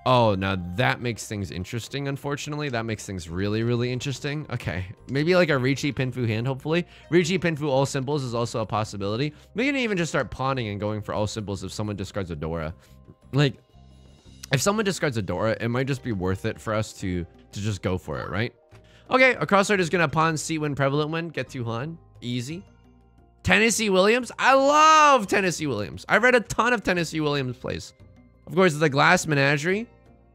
Oh, now that makes things interesting, unfortunately. That makes things really, really interesting. Okay, maybe like a Riichi Pinfu hand, hopefully. Riichi Pinfu all simples is also a possibility. We can even just start ponning and going for all simples if someone discards a Dora. Like, if someone discards a Dora, it might just be worth it for us to, to just go for it, right? Okay, a crossroad is gonna pon, seat win, prevalent win, get to Han. Easy. Tennessee Williams. I love Tennessee Williams. I've read a ton of Tennessee Williams plays. Of course, the Glass Menagerie,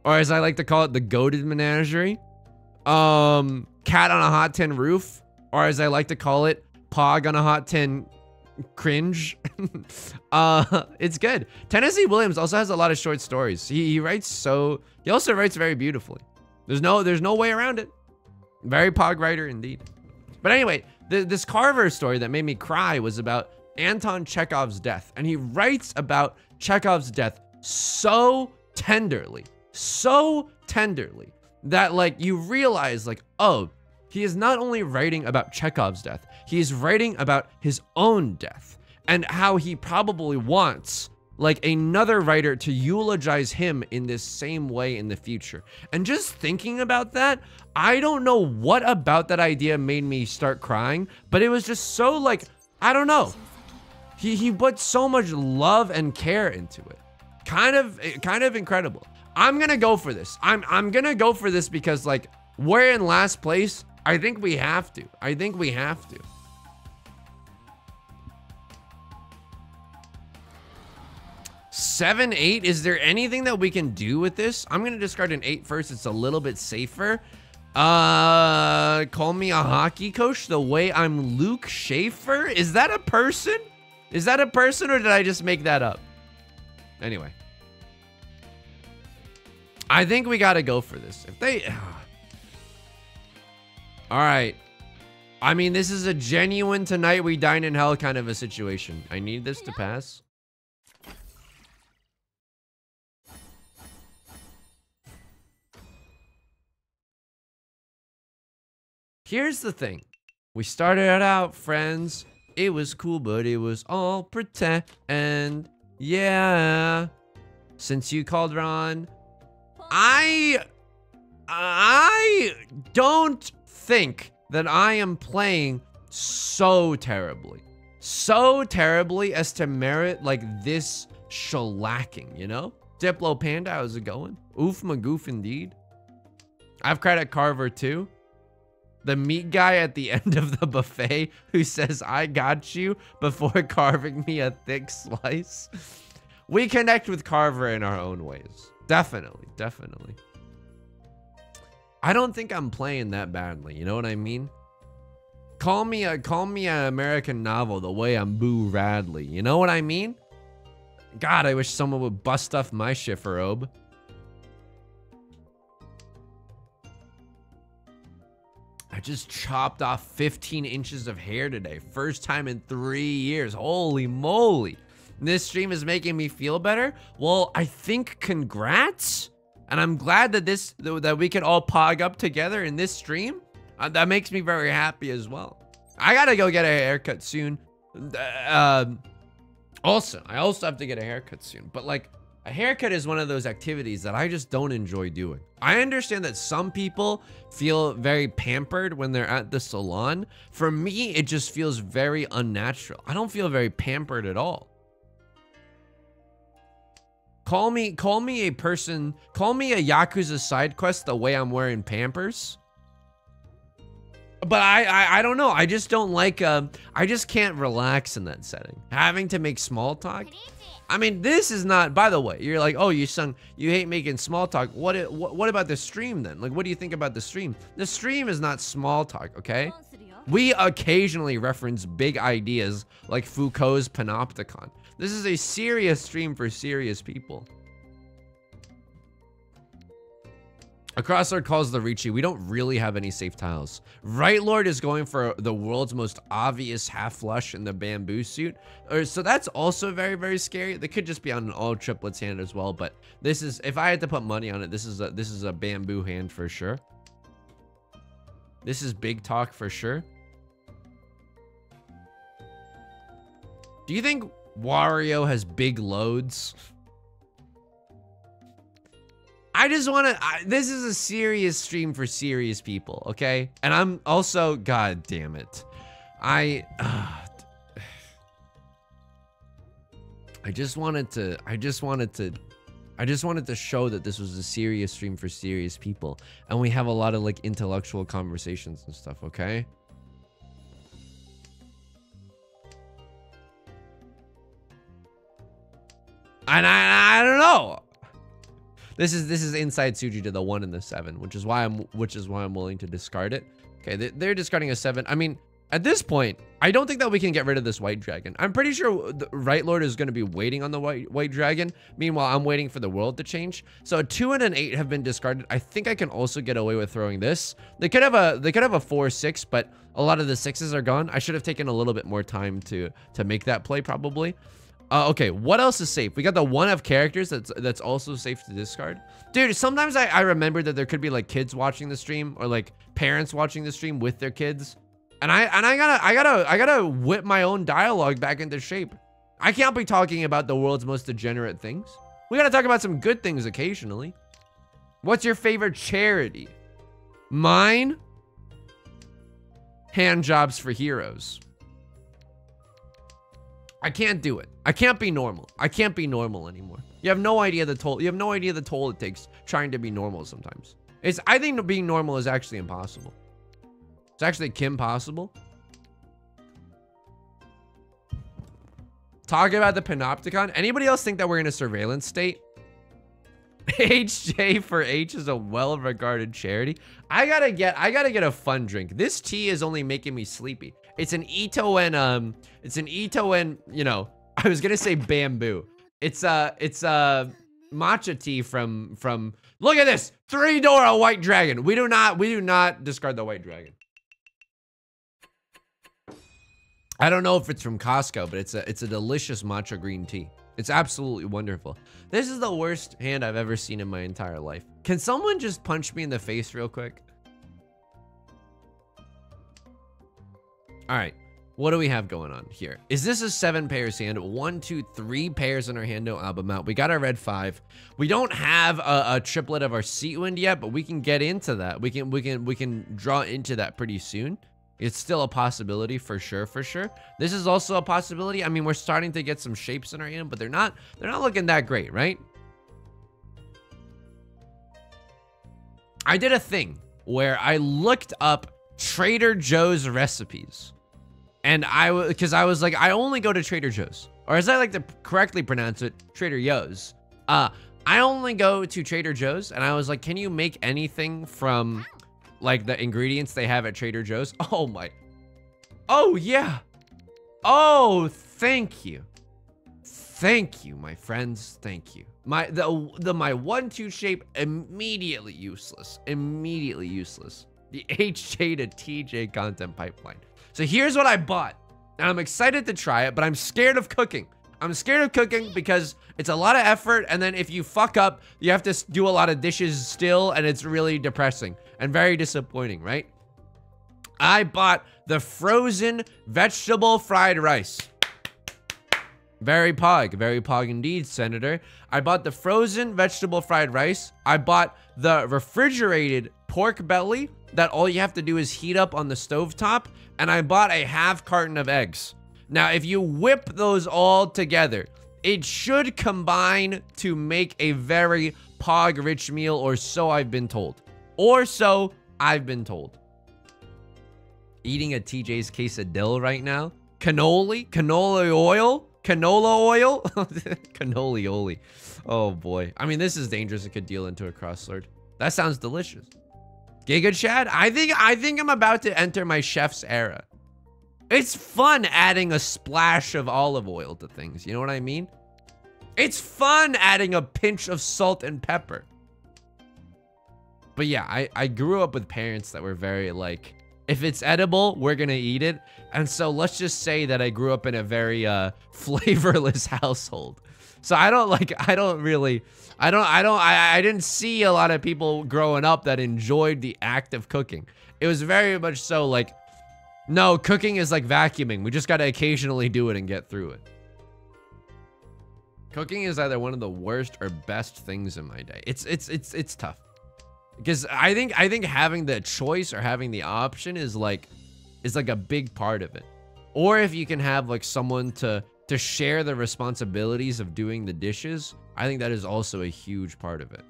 or as I like to call it, the Goaded Menagerie. Um, Cat on a Hot Tin Roof, or as I like to call it, Pog on a Hot Tin Cringe. uh, it's good. Tennessee Williams also has a lot of short stories. He, he writes so. He also writes very beautifully. There's no there's no way around it. Very Pog writer indeed. But anyway, the, this Carver story that made me cry was about Anton Chekhov's death. And he writes about Chekhov's death so tenderly, so tenderly that like you realize like, oh, he is not only writing about Chekhov's death, he is writing about his own death and how he probably wants like another writer to eulogize him in this same way in the future. And just thinking about that, I don't know what about that idea made me start crying, but it was just so like, I don't know. He, he put so much love and care into it. Kind of, kind of incredible. I'm gonna go for this. I'm, I'm gonna go for this because like, we're in last place. I think we have to. I think we have to. Seven, eight. Is there anything that we can do with this? I'm gonna discard an eight first. It's a little bit safer. Uh, call me a hockey coach the way I'm Luke Schaefer? Is that a person? Is that a person or did I just make that up? Anyway. I think we gotta go for this. If they... All right. I mean, this is a genuine tonight we dine in hell kind of a situation. I need this to pass. Here's the thing. We started out friends. It was cool, but it was all pretend. And yeah, since you called Ron, I, I don't think that I am playing so terribly. So terribly as to merit like this shellacking, you know? Diplo Panda, how's it going? Oof magoof indeed. I've cried at Carver too the meat guy at the end of the buffet who says, I got you before carving me a thick slice. We connect with Carver in our own ways. Definitely, definitely. I don't think I'm playing that badly. You know what I mean? Call me a call me an American novel the way I'm Boo Radley. You know what I mean? God, I wish someone would bust off my robe. Just chopped off 15 inches of hair today. First time in three years. Holy moly. This stream is making me feel better. Well, I think congrats. And I'm glad that this that we can all pog up together in this stream. Uh, that makes me very happy as well. I gotta go get a haircut soon. Uh, also, I also have to get a haircut soon. But like, a haircut is one of those activities that I just don't enjoy doing. I understand that some people feel very pampered when they're at the salon. For me, it just feels very unnatural. I don't feel very pampered at all. Call me, call me a person, call me a Yakuza side quest the way I'm wearing Pampers. But I, I, I don't know. I just don't like, uh, I just can't relax in that setting. Having to make small talk. I mean, this is not, by the way, you're like, oh, you sung, you hate making small talk. What, what, what about the stream then? Like, what do you think about the stream? The stream is not small talk, okay? We occasionally reference big ideas like Foucault's Panopticon. This is a serious stream for serious people. Across our calls the Riichi, we don't really have any safe tiles. Right Lord is going for the world's most obvious half flush in the bamboo suit. Uh, so that's also very, very scary. They could just be on an all triplets hand as well, but this is, if I had to put money on it, this is a, this is a bamboo hand for sure. This is big talk for sure. Do you think Wario has big loads? I just want to. This is a serious stream for serious people, okay? And I'm also, god damn it, I. Uh, I just wanted to. I just wanted to. I just wanted to show that this was a serious stream for serious people, and we have a lot of like intellectual conversations and stuff. Okay. And I, I don't know. This is this is inside Suji to the one and the seven, which is why I'm which is why I'm willing to discard it. Okay, they, they're discarding a seven. I mean, at this point, I don't think that we can get rid of this white dragon. I'm pretty sure the Right Lord is going to be waiting on the white white dragon. Meanwhile, I'm waiting for the world to change. So a two and an eight have been discarded. I think I can also get away with throwing this. They could have a they could have a four six, but a lot of the sixes are gone. I should have taken a little bit more time to to make that play probably. Uh, okay, what else is safe? We got the one of characters that's that's also safe to discard. Dude, sometimes I, I remember that there could be like kids watching the stream or like parents watching the stream with their kids. And I and I gotta I gotta I gotta whip my own dialogue back into shape. I can't be talking about the world's most degenerate things. We gotta talk about some good things occasionally. What's your favorite charity? Mine? Hand jobs for heroes. I can't do it. I can't be normal. I can't be normal anymore. You have no idea the toll. You have no idea the toll it takes trying to be normal sometimes. It's I think being normal is actually impossible. It's actually Kim possible. Talking about the Panopticon. Anybody else think that we're in a surveillance state? HJ for H is a well-regarded charity. I gotta get I gotta get a fun drink. This tea is only making me sleepy. It's an Ito En um, it's an Ito En you know, I was gonna say bamboo. It's uh, it's uh, matcha tea from from. Look at this three Dora white dragon. We do not we do not discard the white dragon. I don't know if it's from Costco, but it's a it's a delicious matcha green tea. It's absolutely wonderful. This is the worst hand I've ever seen in my entire life. Can someone just punch me in the face real quick? All right. What do we have going on here? Is this a seven pairs hand? One, two, three pairs in our hand, no album out. We got our red five. We don't have a, a triplet of our seat wind yet, but we can get into that. We can we can we can draw into that pretty soon. It's still a possibility for sure, for sure. This is also a possibility. I mean, we're starting to get some shapes in our hand, but they're not they're not looking that great, right? I did a thing where I looked up Trader Joe's recipes. And I, because I was like, I only go to Trader Joe's, or as I like to correctly pronounce it, Trader Joe's. Uh, I only go to Trader Joe's, and I was like, can you make anything from like the ingredients they have at Trader Joe's? Oh my, oh yeah, oh thank you, thank you, my friends, thank you. My the the my one two shape immediately useless, immediately useless. The HJ to TJ content pipeline. So here's what I bought. And I'm excited to try it, but I'm scared of cooking. I'm scared of cooking because it's a lot of effort. And then if you fuck up, you have to do a lot of dishes still. And it's really depressing and very disappointing, right? I bought the frozen vegetable fried rice. Very pog, very pog indeed, Senator. I bought the frozen vegetable fried rice. I bought the refrigerated pork belly that all you have to do is heat up on the stove top and I bought a half carton of eggs. Now, if you whip those all together, it should combine to make a very pog-rich meal, or so I've been told. Or so I've been told. Eating a TJ's quesadilla right now. Cannoli? Canola oil? Canola oil? Cannoli oil. Oh boy. I mean, this is dangerous. It could deal into a crosslord. That sounds delicious. Giga Chad, I think I think I'm about to enter my chef's era. It's fun adding a splash of olive oil to things, you know what I mean? It's fun adding a pinch of salt and pepper. But yeah, I, I grew up with parents that were very like, if it's edible, we're gonna eat it. And so let's just say that I grew up in a very uh, flavorless household. So I don't like, I don't really, I don't, I don't, I, I didn't see a lot of people growing up that enjoyed the act of cooking. It was very much so like, no, cooking is like vacuuming. We just got to occasionally do it and get through it. Cooking is either one of the worst or best things in my day. It's it's it's it's tough. Because I think I think having the choice or having the option is like is like a big part of it. Or if you can have like someone to to share the responsibilities of doing the dishes, I think that is also a huge part of it.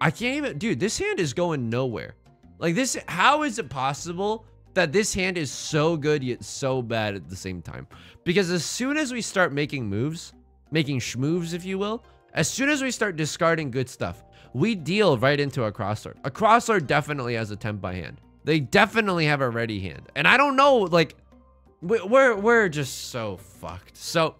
I can't even, dude, this hand is going nowhere. Like this, how is it possible that this hand is so good yet so bad at the same time? Because as soon as we start making moves, making schmoves, if you will, as soon as we start discarding good stuff, we deal right into a crosslord. A crosslord definitely has a Tenpai hand. They definitely have a ready hand. And I don't know, like, we're, we're just so fucked. So,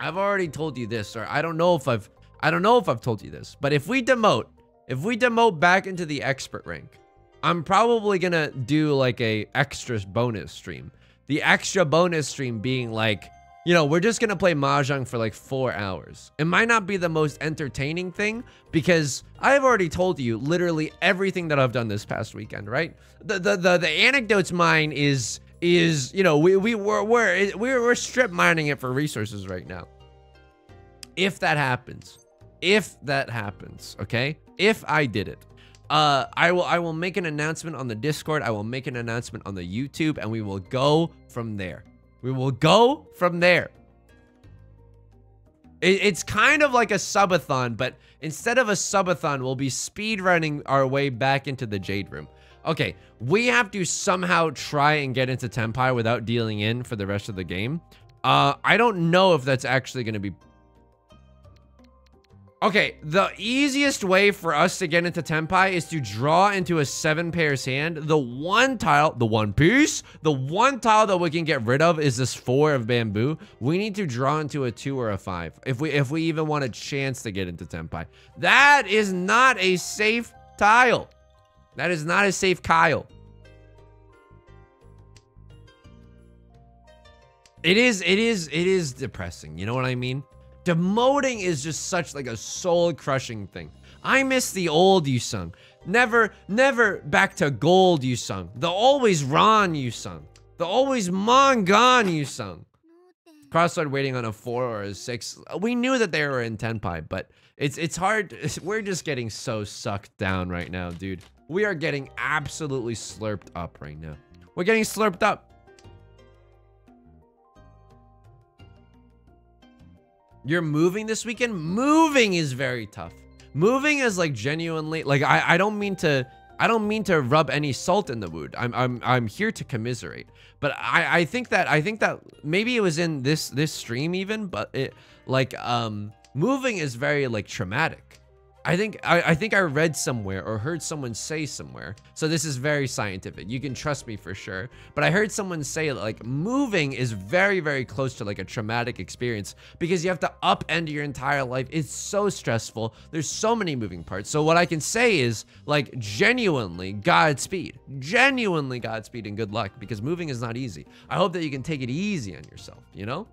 I've already told you this, or I don't know if I've, I don't know if I've told you this, but if we demote, if we demote back into the expert rank, I'm probably gonna do like a extra bonus stream. The extra bonus stream being like, you know, we're just gonna play Mahjong for like four hours. It might not be the most entertaining thing because I've already told you literally everything that I've done this past weekend, right? The the the, the anecdotes mine is is you know we we we're we're we're, we're strip mining it for resources right now. If that happens, if that happens, okay, if I did it, uh, I will I will make an announcement on the Discord. I will make an announcement on the YouTube, and we will go from there. We will go from there. It, it's kind of like a subathon, but instead of a subathon, we'll be speed running our way back into the Jade Room. Okay, we have to somehow try and get into Tenpai without dealing in for the rest of the game. Uh, I don't know if that's actually going to be Okay, the easiest way for us to get into Tenpai is to draw into a seven pairs hand. The one tile, the one piece, the one tile that we can get rid of is this four of bamboo. We need to draw into a two or a five if we if we even want a chance to get into Tenpai. That is not a safe tile. That is not a safe Kyle. It is, it is, it is depressing. You know what I mean? Demoting is just such like a soul crushing thing. I miss the old you sung. Never, never back to gold you sung. The always Ron Yusung. The always Mangan Yusung. Crosslord waiting on a four or a six. We knew that they were in Tenpai, but it's it's hard. We're just getting so sucked down right now, dude. We are getting absolutely slurped up right now. We're getting slurped up. You're moving this weekend? Moving is very tough. Moving is like genuinely like I, I don't mean to I don't mean to rub any salt in the wound. I'm I'm I'm here to commiserate. But I I think that I think that maybe it was in this this stream even, but it like um moving is very like traumatic. I think I, I, think I read somewhere or heard someone say somewhere. So this is very scientific. You can trust me for sure. But I heard someone say like moving is very very close to like a traumatic experience because you have to upend your entire life. It's so stressful. There's so many moving parts. So what I can say is like genuinely Godspeed. Genuinely Godspeed and good luck because moving is not easy. I hope that you can take it easy on yourself, you know?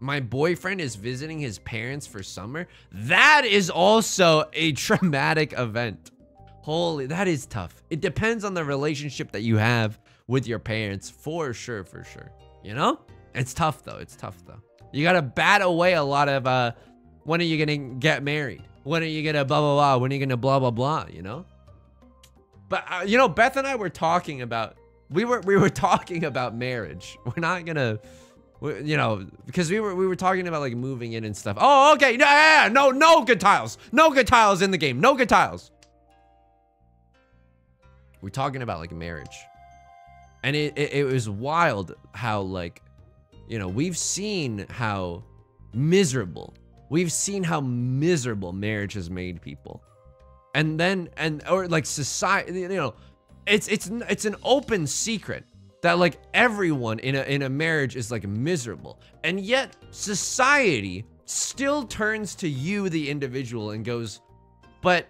My boyfriend is visiting his parents for summer. That is also a traumatic event. Holy, that is tough. It depends on the relationship that you have with your parents for sure, for sure. You know? It's tough though. It's tough though. You gotta bat away a lot of, uh, when are you gonna get married? When are you gonna blah, blah, blah? When are you gonna blah, blah, blah, you know? But, uh, you know, Beth and I were talking about, we were, we were talking about marriage. We're not gonna, you know, because we were we were talking about like moving in and stuff. Oh, okay. No, yeah, no, no good tiles. No good tiles in the game. No good tiles. We're talking about like marriage. And it, it, it was wild how like, you know, we've seen how miserable, we've seen how miserable marriage has made people. And then, and, or like society, you know, it's, it's, it's an open secret that like everyone in a in a marriage is like miserable. And yet society still turns to you the individual and goes but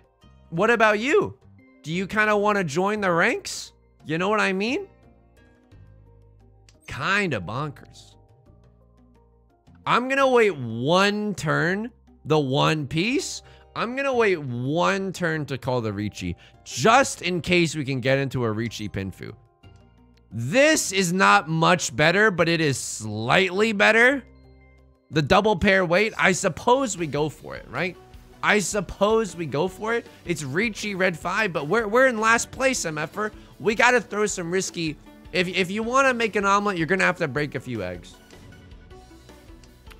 what about you? Do you kind of want to join the ranks? You know what i mean? Kind of bonkers. I'm gonna wait one turn the one piece. I'm gonna wait one turn to call the Riichi just in case we can get into a Riichi Pinfu This is not much better, but it is slightly better. The double pair wait, I suppose we go for it, right? I suppose we go for it. It's Riichi Red 5, but we're, we're in last place, MFR. We got to throw some risky. If, if you want to make an omelet, you're going to have to break a few eggs.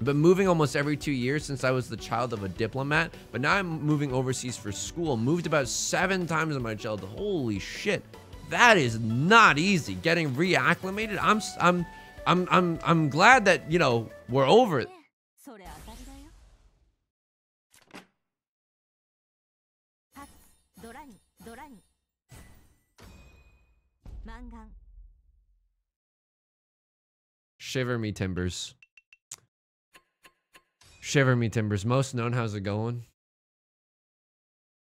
But moving almost every two years since I was the child of a diplomat, but now I'm moving overseas for school. Moved about seven times in my childhood. Holy shit that is not easy. Getting reacclimated. I'm I'm I'm I'm I'm glad that you know we're over it. Shiver me timbers. Shiver me timbers. Most known, how's it going?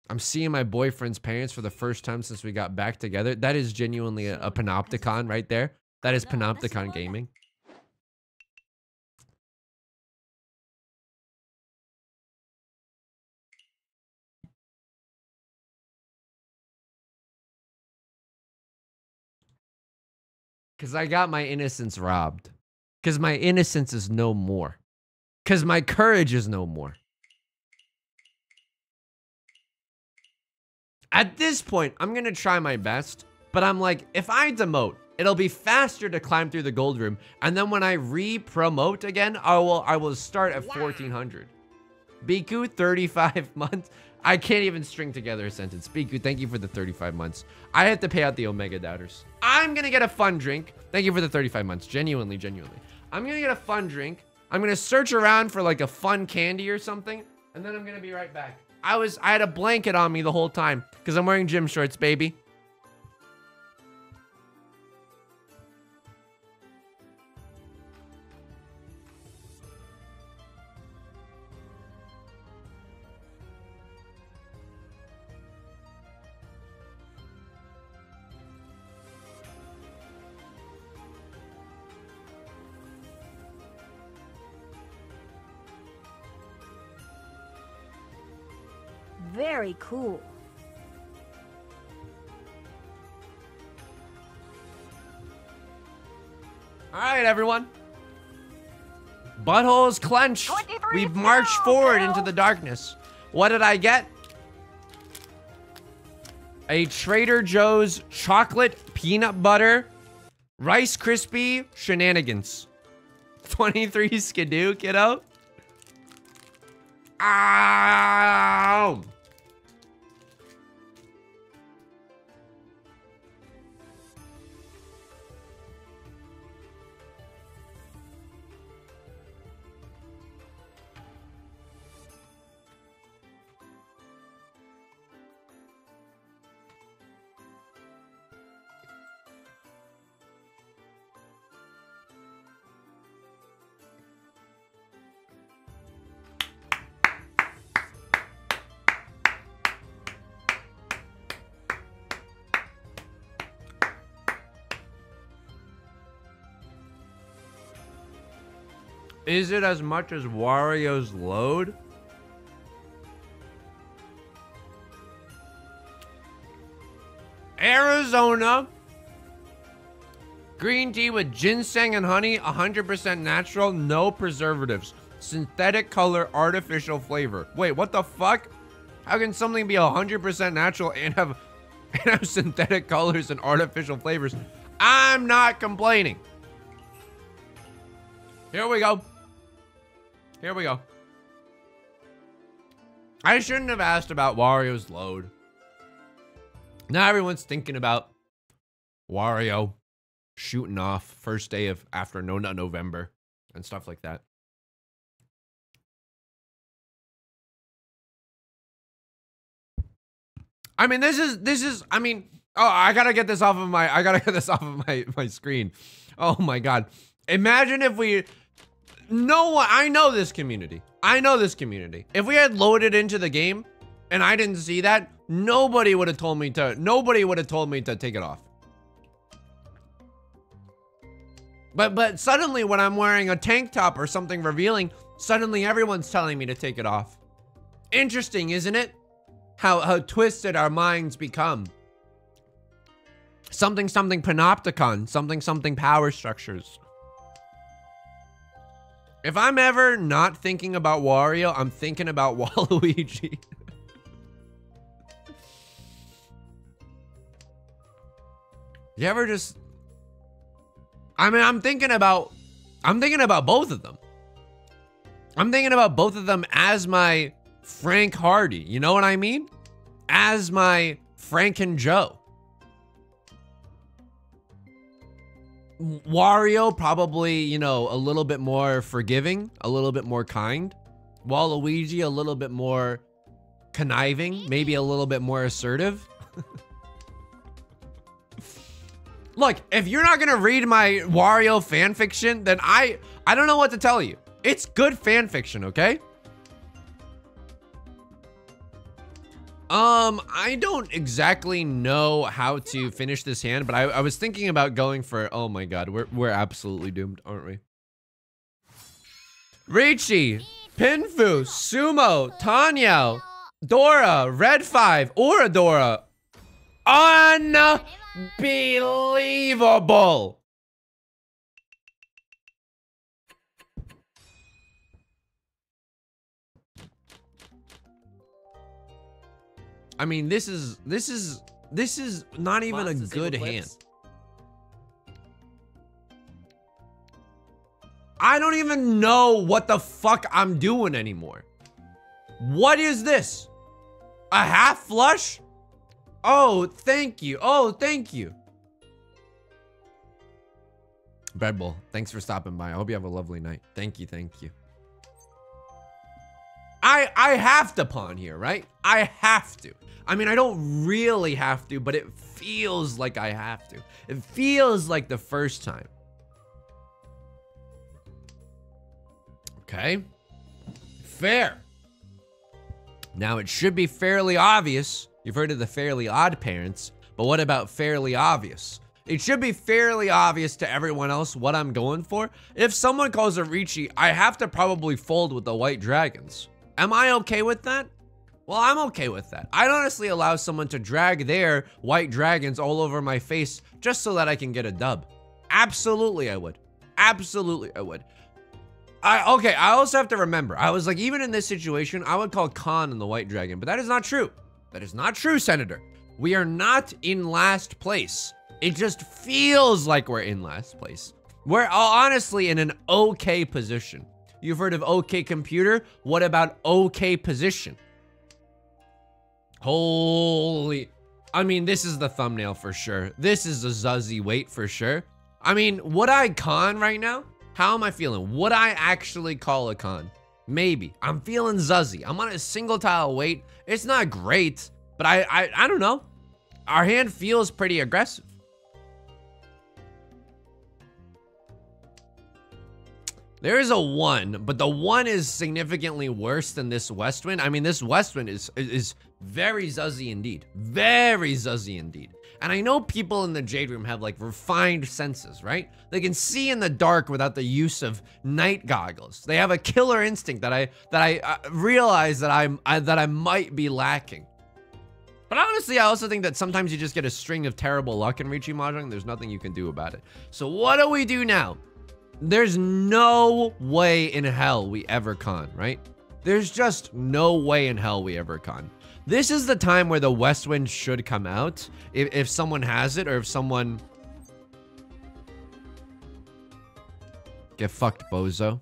I'm seeing my boyfriend's parents for the first time since we got back together. That is genuinely a, a panopticon right there. That is panopticon gaming. Because I got my innocence robbed. Because my innocence is no more. Because my courage is no more. At this point, I'm going to try my best. But I'm like, if I demote, it'll be faster to climb through the gold room. And then when I re-promote again, I will, I will start at 1400. Biku, 35 months. I can't even string together a sentence. Biku, thank you for the 35 months. I have to pay out the Omega Doubters. I'm gonna get a fun drink. Thank you for the 35 months. Genuinely, genuinely. I'm gonna get a fun drink. I'm gonna search around for like a fun candy or something. And then I'm gonna be right back. I was, I had a blanket on me the whole time. Because I'm wearing gym shorts, baby. Very cool. All right, everyone. Buttholes clenched. We've marched forward into the darkness. What did I get? A Trader Joe's chocolate peanut butter Rice Krispie shenanigans. 23 skidoo, kiddo. Ow! Is it as much as Wario's load? Arizona. Green tea with ginseng and honey, 100% natural, no preservatives. Synthetic color, artificial flavor. Wait, what the fuck? How can something be 100% natural and have, and have synthetic colors and artificial flavors? I'm not complaining. Here we go. Here we go. I shouldn't have asked about Wario's load. Now everyone's thinking about Wario shooting off first day of after No Nut November and stuff like that. I mean, this is this is. I mean, oh, I gotta get this off of my. I gotta get this off of my my screen. Oh my god! Imagine if we. No one. I know this community. I know this community. If we had loaded into the game, and I didn't see that, nobody would have told me to. Nobody would have told me to take it off. But but suddenly when I'm wearing a tank top or something revealing, suddenly everyone's telling me to take it off. Interesting, isn't it? How how twisted our minds become. Something something panopticon, something something power structures. If I'm ever not thinking about Wario, I'm thinking about Waluigi. you ever just I mean, I'm thinking about I'm thinking about both of them. I'm thinking about both of them as my Frank Hardy. You know what I mean? As my Frank and Joe. Wario probably, you know, a little bit more forgiving, a little bit more kind. Waluigi a little bit more conniving, maybe a little bit more assertive. Look, if you're not gonna read my Wario fan fiction, then I I don't know what to tell you. It's good fan fiction, okay? Um, I don't exactly know how to finish this hand, but I, I was thinking about going for, oh my god, we're, we're absolutely doomed, aren't we? Riichi, Pinfu, Tsumo, Tanyao, Dora, Red 5, ura dora. Unbelievable! I mean, this is this is this is not even a good hand. I don't even know what the fuck I'm doing anymore. What is this? A half flush? Oh, thank you. Oh, thank you. Bread Bowl, thanks for stopping by. I hope you have a lovely night. Thank you, thank you. I I have to pon here, right? I have to. I mean, I don't really have to, but it feels like I have to. It feels like the first time. Okay. Fair. Now, it should be fairly obvious. You've heard of the Fairly Odd Parents, but what about fairly obvious? It should be fairly obvious to everyone else what I'm going for. If someone calls a Riichi, I have to probably fold with the White Dragons. Am I okay with that? Well, I'm okay with that. I'd honestly allow someone to drag their white dragons all over my face just so that I can get a dub. Absolutely, I would. Absolutely, I would. I okay, I also have to remember, I was like, even in this situation, I would call kan and the white dragon, but that is not true. That is not true, Senator. We are not in last place. It just feels like we're in last place. We're honestly in an okay position. You've heard of OK Computer? What about OK Position? Holy. I mean, this is the thumbnail for sure. This is a Zuzzy wait for sure. I mean, would I kan right now? How am I feeling? Would I actually call a kan? Maybe. I'm feeling Zuzzy. I'm on a single tile wait. It's not great, but I, I, I don't know. Our hand feels pretty aggressive. There is a one, but the one is significantly worse than this Westwind. I mean, this Westwind is is very zuzzy indeed. Very zuzzy indeed. And I know people in the Jade Room have like refined senses, right? They can see in the dark without the use of night goggles. They have a killer instinct that I that I uh, realize that I'm I, that I might be lacking. But honestly, I also think that sometimes you just get a string of terrible luck in Riichi Mahjong. There's nothing you can do about it. So what do we do now? There's no way in hell we ever kan, right? There's just no way in hell we ever kan. This is the time where the west wind should come out. If, if someone has it or if someone... Get fucked, bozo.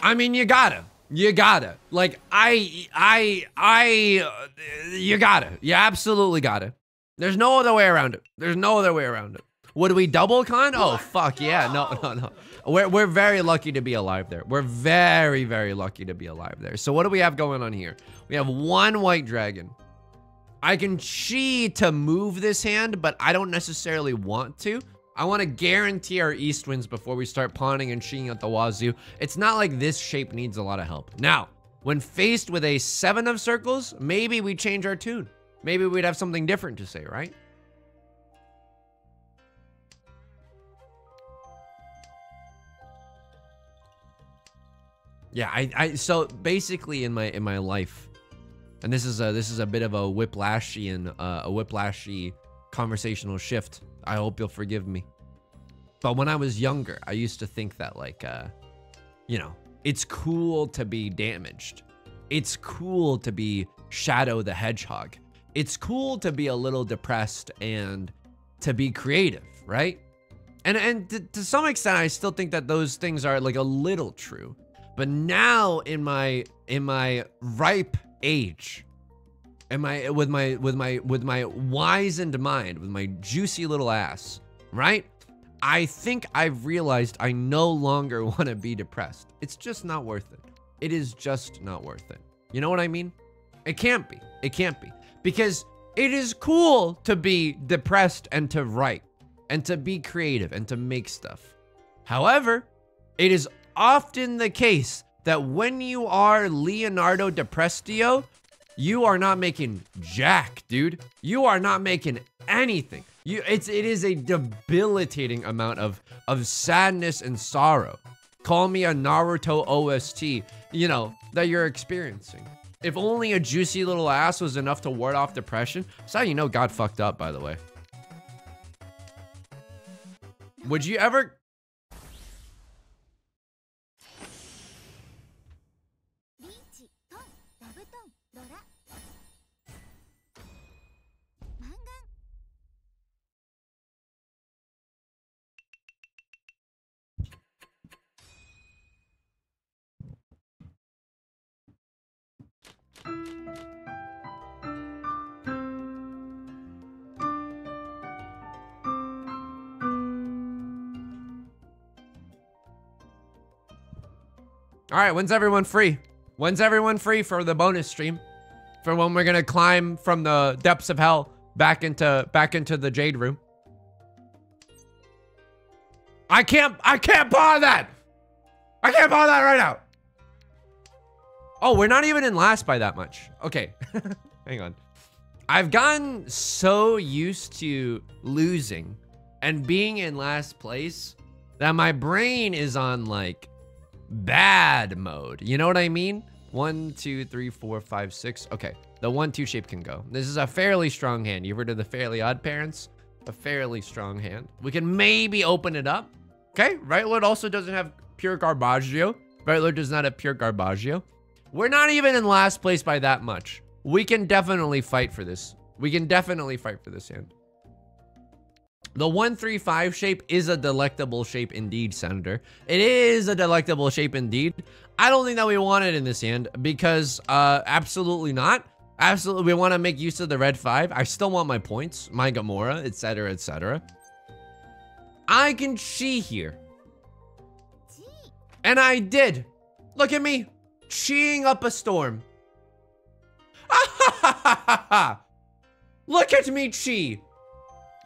I mean, you gotta. You gotta. Like, I, I, I, uh, you gotta. You absolutely gotta. There's no other way around it. There's no other way around it. Would we double kan? Oh, fuck yeah. No, no, no. We're, we're very lucky to be alive there. We're very, very lucky to be alive there. So what do we have going on here? We have one white dragon. I can chi to move this hand, but I don't necessarily want to. I want to guarantee our east wins before we start ponning and chiing at the wazoo. It's not like this shape needs a lot of help. Now, when faced with a seven of circles, maybe we change our tune. Maybe we'd have something different to say, right? Yeah, I, I so basically in my in my life, and this is a this is a bit of a whiplashian uh, a whiplashy conversational shift. I hope you'll forgive me. But when I was younger, I used to think that like uh you know, it's cool to be damaged. It's cool to be Shadow the Hedgehog. It's cool to be a little depressed and to be creative, right? And and to, to some extent I still think that those things are like a little true. But now in my in my ripe age, am I with my with my with my wizened mind, with my juicy little ass, right? I think I've realized I no longer want to be depressed. It's just not worth it. It is just not worth it. You know what I mean? It can't be. It can't be. Because it is cool to be depressed and to write and to be creative and to make stuff. However, it is often the case that when you are Leonardo DiPrestio, you are not making jack, dude. You are not making anything. You, it's it is a debilitating amount of of sadness and sorrow. Call me a Naruto OST, you know, that you're experiencing. If only a juicy little ass was enough to ward off depression. That's how you know God fucked up, by the way. Would you ever All right, when's everyone free? When's everyone free for the bonus stream? For when we're gonna climb from the depths of hell back into back into the jade room. I can't I can't bar that. I can't bar that right now. Oh, we're not even in last by that much. Okay. Hang on. I've gotten so used to losing and being in last place that my brain is on like bad mode. You know what I mean? One, two, three, four, five, six. Okay, the one, two shape can go. This is a fairly strong hand. You've heard of the Fairly Odd Parents? A fairly strong hand. We can maybe open it up. Okay, Right Lord also doesn't have pure Garbaggio. Right Lord does not have pure Garbaggio. We're not even in last place by that much. We can definitely fight for this. We can definitely fight for this hand. The 135 shape is a delectable shape indeed, Senator. It is a delectable shape indeed. I don't think that we want it in this hand because uh, absolutely not. Absolutely, we want to make use of the red 5. I still want my points, my Gamora, etc., etc. I can chi here. And I did. Look at me. Cheeing up a storm. Look at me chi.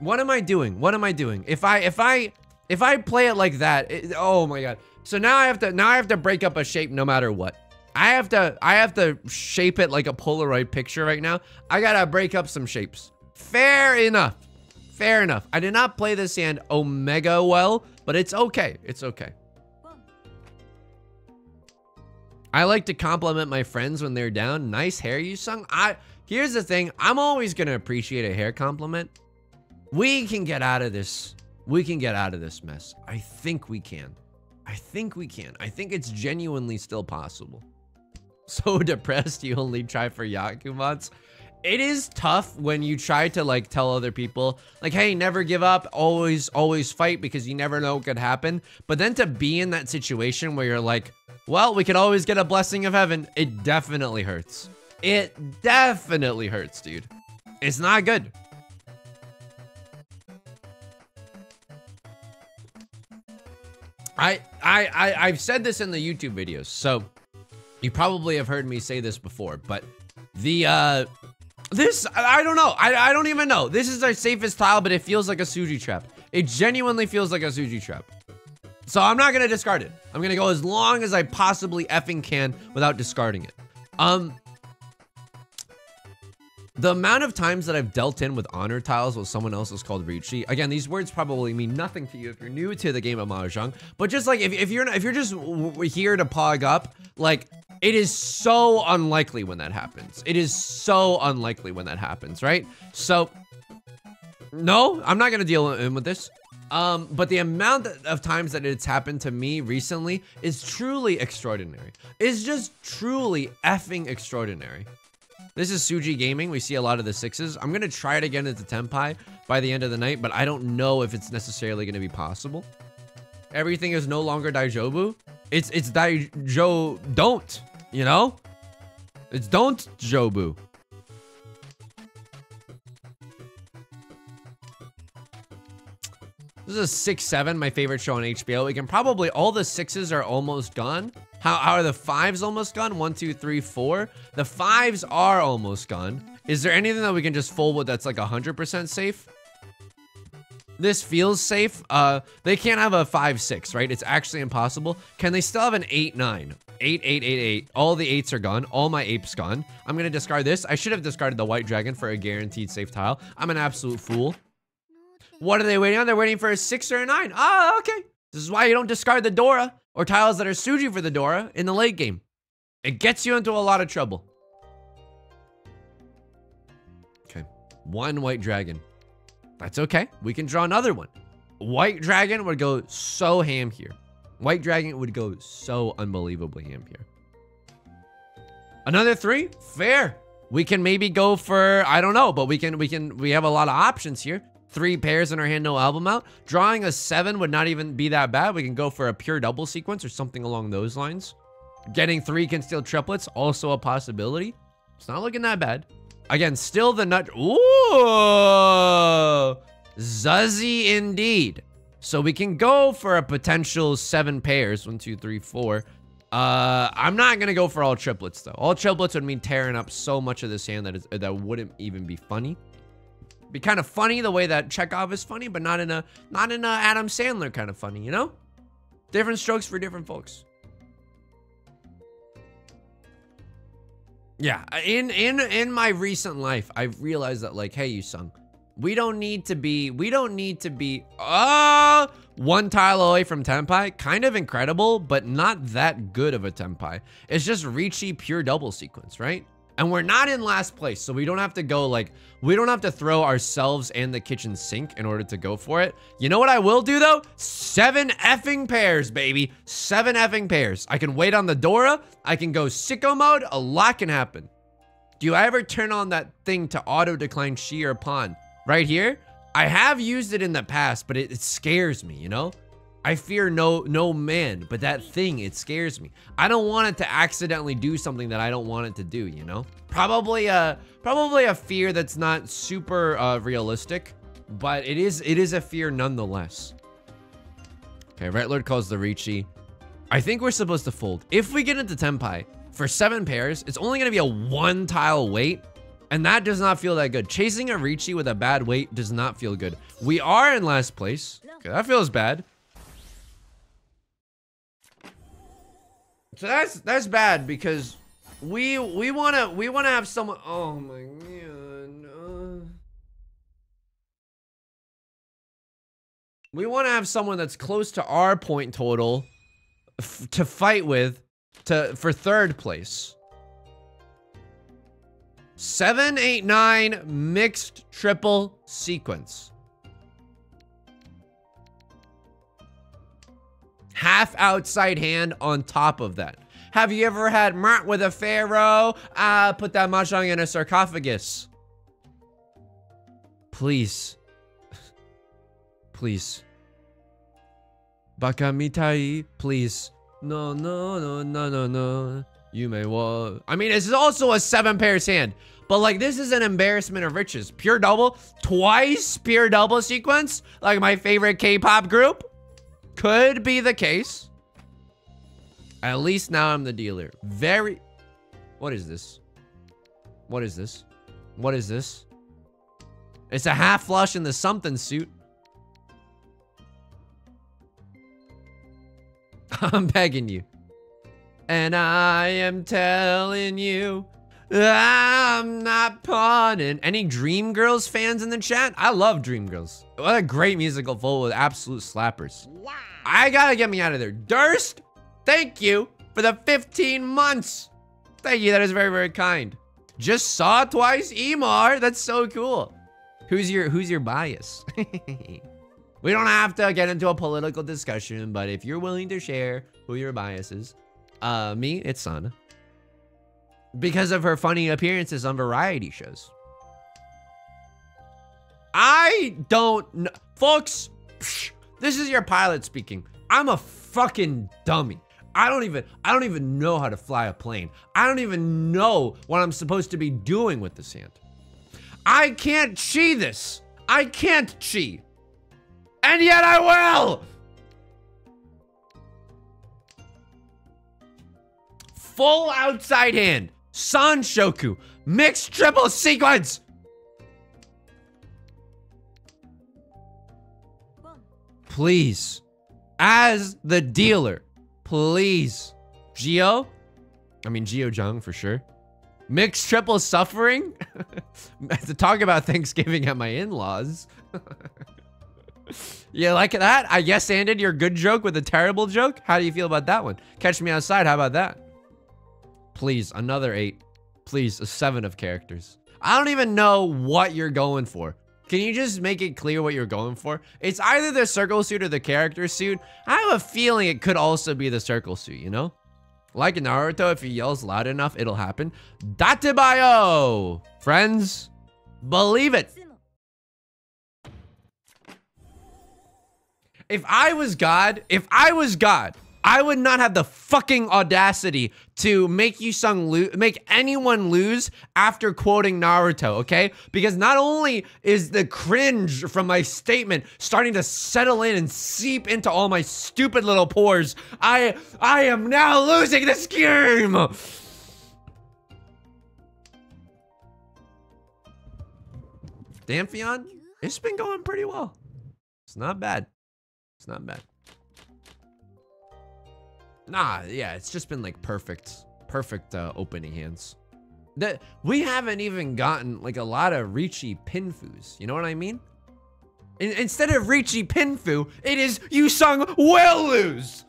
What am I doing? What am I doing? If I if I if I play it like that, it- oh my god. So now I have to now I have to break up a shape no matter what. I have to I have to shape it like a Polaroid picture right now. I got to break up some shapes. Fair enough. Fair enough. I did not play this hand omega well, but it's okay. It's okay. I like to compliment my friends when they're down. Nice hair you sung. I here's the thing. I'm always gonna appreciate a hair compliment. We can get out of this. We can get out of this mess. I think we can. I think we can. I think it's genuinely still possible. So depressed you only try for Yakumans. It is tough when you try to like tell other people like, hey, never give up, always, always fight because you never know what could happen. But then to be in that situation where you're like, well, we could always get a blessing of heaven. It definitely hurts. It definitely hurts, dude. It's not good. I, I, I, I've said this in the YouTube videos, so you probably have heard me say this before, but the, uh, this, I don't know. I, I don't even know. This is our safest tile, but it feels like a Suji trap. It genuinely feels like a Suji trap. So I'm not gonna discard it. I'm gonna go as long as I possibly effing can without discarding it. Um, the amount of times that I've dealt in with honor tiles with someone else is called Riichi. Again, these words probably mean nothing to you if you're new to the game of Mahjong. But just like if, if you're if you're just here to pog up, like it is so unlikely when that happens. It is so unlikely when that happens, right? So No, I'm not gonna deal in with this. Um, but the amount of times that it's happened to me recently is truly extraordinary. It's just truly effing extraordinary. This is Suji Gaming. We see a lot of the sixes. I'm gonna try it again at the Tenpai by the end of the night, but I don't know if it's necessarily gonna be possible. Everything is no longer Daijobu. It's it's Daijo don't, you know? It's don't Jobu. This is a six, seven, my favorite show on HBO. We can probably, all the sixes are almost gone. How, how are the fives almost gone? One, two, three, four. The fives are almost gone. Is there anything that we can just fold with that's like 100% safe? This feels safe. Uh, they can't have a five, six, right? It's actually impossible. Can they still have an eight, nine? Eight, eight, eight, eight. All the eights are gone. All my apes gone. I'm gonna discard this. I should have discarded the white dragon for a guaranteed safe tile. I'm an absolute fool. What are they waiting on? They're waiting for a six or a nine. Ah, okay. This is why you don't discard the Dora or tiles that are Suji for the Dora in the late game. It gets you into a lot of trouble. Okay. One white dragon. That's okay. We can draw another one. White dragon would go so ham here. White dragon would go so unbelievably ham here. Another three? Fair. We can maybe go for, I don't know, but we can, we can, we have a lot of options here three pairs in our hand, no album out. Drawing a seven would not even be that bad. We can go for a pure double sequence or something along those lines. Getting three can steal triplets, also a possibility. It's not looking that bad. Again, still the nut. Ooh! Zuzzy indeed. So we can go for a potential seven pairs. One, two, three, four. Uh, I'm not gonna go for all triplets though. All triplets would mean tearing up so much of this hand that is, that wouldn't even be funny. Be kind of funny the way that Chekhov is funny, but not in a not in a Adam Sandler kind of funny, you know? Different strokes for different folks. Yeah, in in in my recent life, I've realized that like, hey, you sung, we don't need to be, we don't need to be, uh, one tile away from Tenpai. Kind of incredible, but not that good of a Tenpai. It's just Riichi pure double sequence, right? And we're not in last place, so we don't have to go like, we don't have to throw ourselves and the kitchen sink in order to go for it. You know what I will do though? Seven effing pairs, baby. Seven effing pairs. I can wait on the Dora. I can go sicko mode. A lot can happen. Do I ever turn on that thing to auto decline chi or pon? Right here? I have used it in the past, but it, it scares me, you know? I fear no no man, but that thing, it scares me. I don't want it to accidentally do something that I don't want it to do, you know? Probably a probably a fear that's not super uh, realistic, but it is it is a fear nonetheless. Okay, Red Lord calls the Riichi. I think we're supposed to fold. If we get into Tenpai for seven pairs, it's only gonna be a one tile wait, and that does not feel that good. Chasing a Riichi with a bad wait does not feel good. We are in last place. Okay, that feels bad. So that's that's bad because we we wanna we wanna have someone. Oh my god. Uh, we want to have someone that's close to our point total to fight with to for third place. Seven, eight, nine mixed triple sequence. Half outside hand on top of that. Have you ever had Mert with a pharaoh? Ah, uh, put that mahjong in a sarcophagus. Please. Please. Baka mitai, please. No, no, no, no, no, no. You may walk. I mean, this is also a seven pairs hand. But like, this is an embarrassment of riches. Pure double, twice pure double sequence. Like my favorite K-pop group. Could be the case. At least now I'm the dealer. Very... What is this? What is this? What is this? It's a half flush in the something suit. I'm begging you. And I am telling you I'm not ponning. Any Dreamgirls fans in the chat? I love Dreamgirls. What a great musical full with absolute slappers. Wow. I gotta get me out of there. Durst, thank you for the 15 months. Thank you, that is very, very kind. Just saw twice, Emar. That's so cool. Who's your who's your bias? we don't have to get into a political discussion, but if you're willing to share who your bias is, uh, me, it's Sana. Because of her funny appearances on variety shows. I don't know. Folks, psh, this is your pilot speaking. I'm a fucking dummy. I don't even I don't even know how to fly a plane. I don't even know what I'm supposed to be doing with this hand. I can't chi this. I can't chi. And yet I will. Full outside hand. Sanshoku. Mixed triple sequence. Please. As the dealer. Please. Geo? I mean, Geo Jung for sure. Mixed triple suffering? to talk about Thanksgiving at my in laws. you like that? I guess ended your good joke with a terrible joke? How do you feel about that one? Catch me outside. How about that? Please, another eight. Please, a seven of characters. I don't even know what you're going for. Can you just make it clear what you're going for? It's either the circle suit or the character suit. I have a feeling it could also be the circle suit, you know? Like Naruto, if he yells loud enough, it'll happen. Dattebayo! Friends, believe it. If I was God, if I was God, I would not have the fucking audacity to make you sung lo- make anyone lose after quoting Naruto, okay? Because not only is the cringe from my statement starting to settle in and seep into all my stupid little pores, I I am now losing this game. Damphion, it's been going pretty well. It's not bad. It's not bad. Nah, yeah, it's just been like perfect, perfect uh, opening hands. That we haven't even gotten like a lot of Riichi Pinfus. You know what I mean? In, instead of Riichi Pinfu, it is you sung will lose.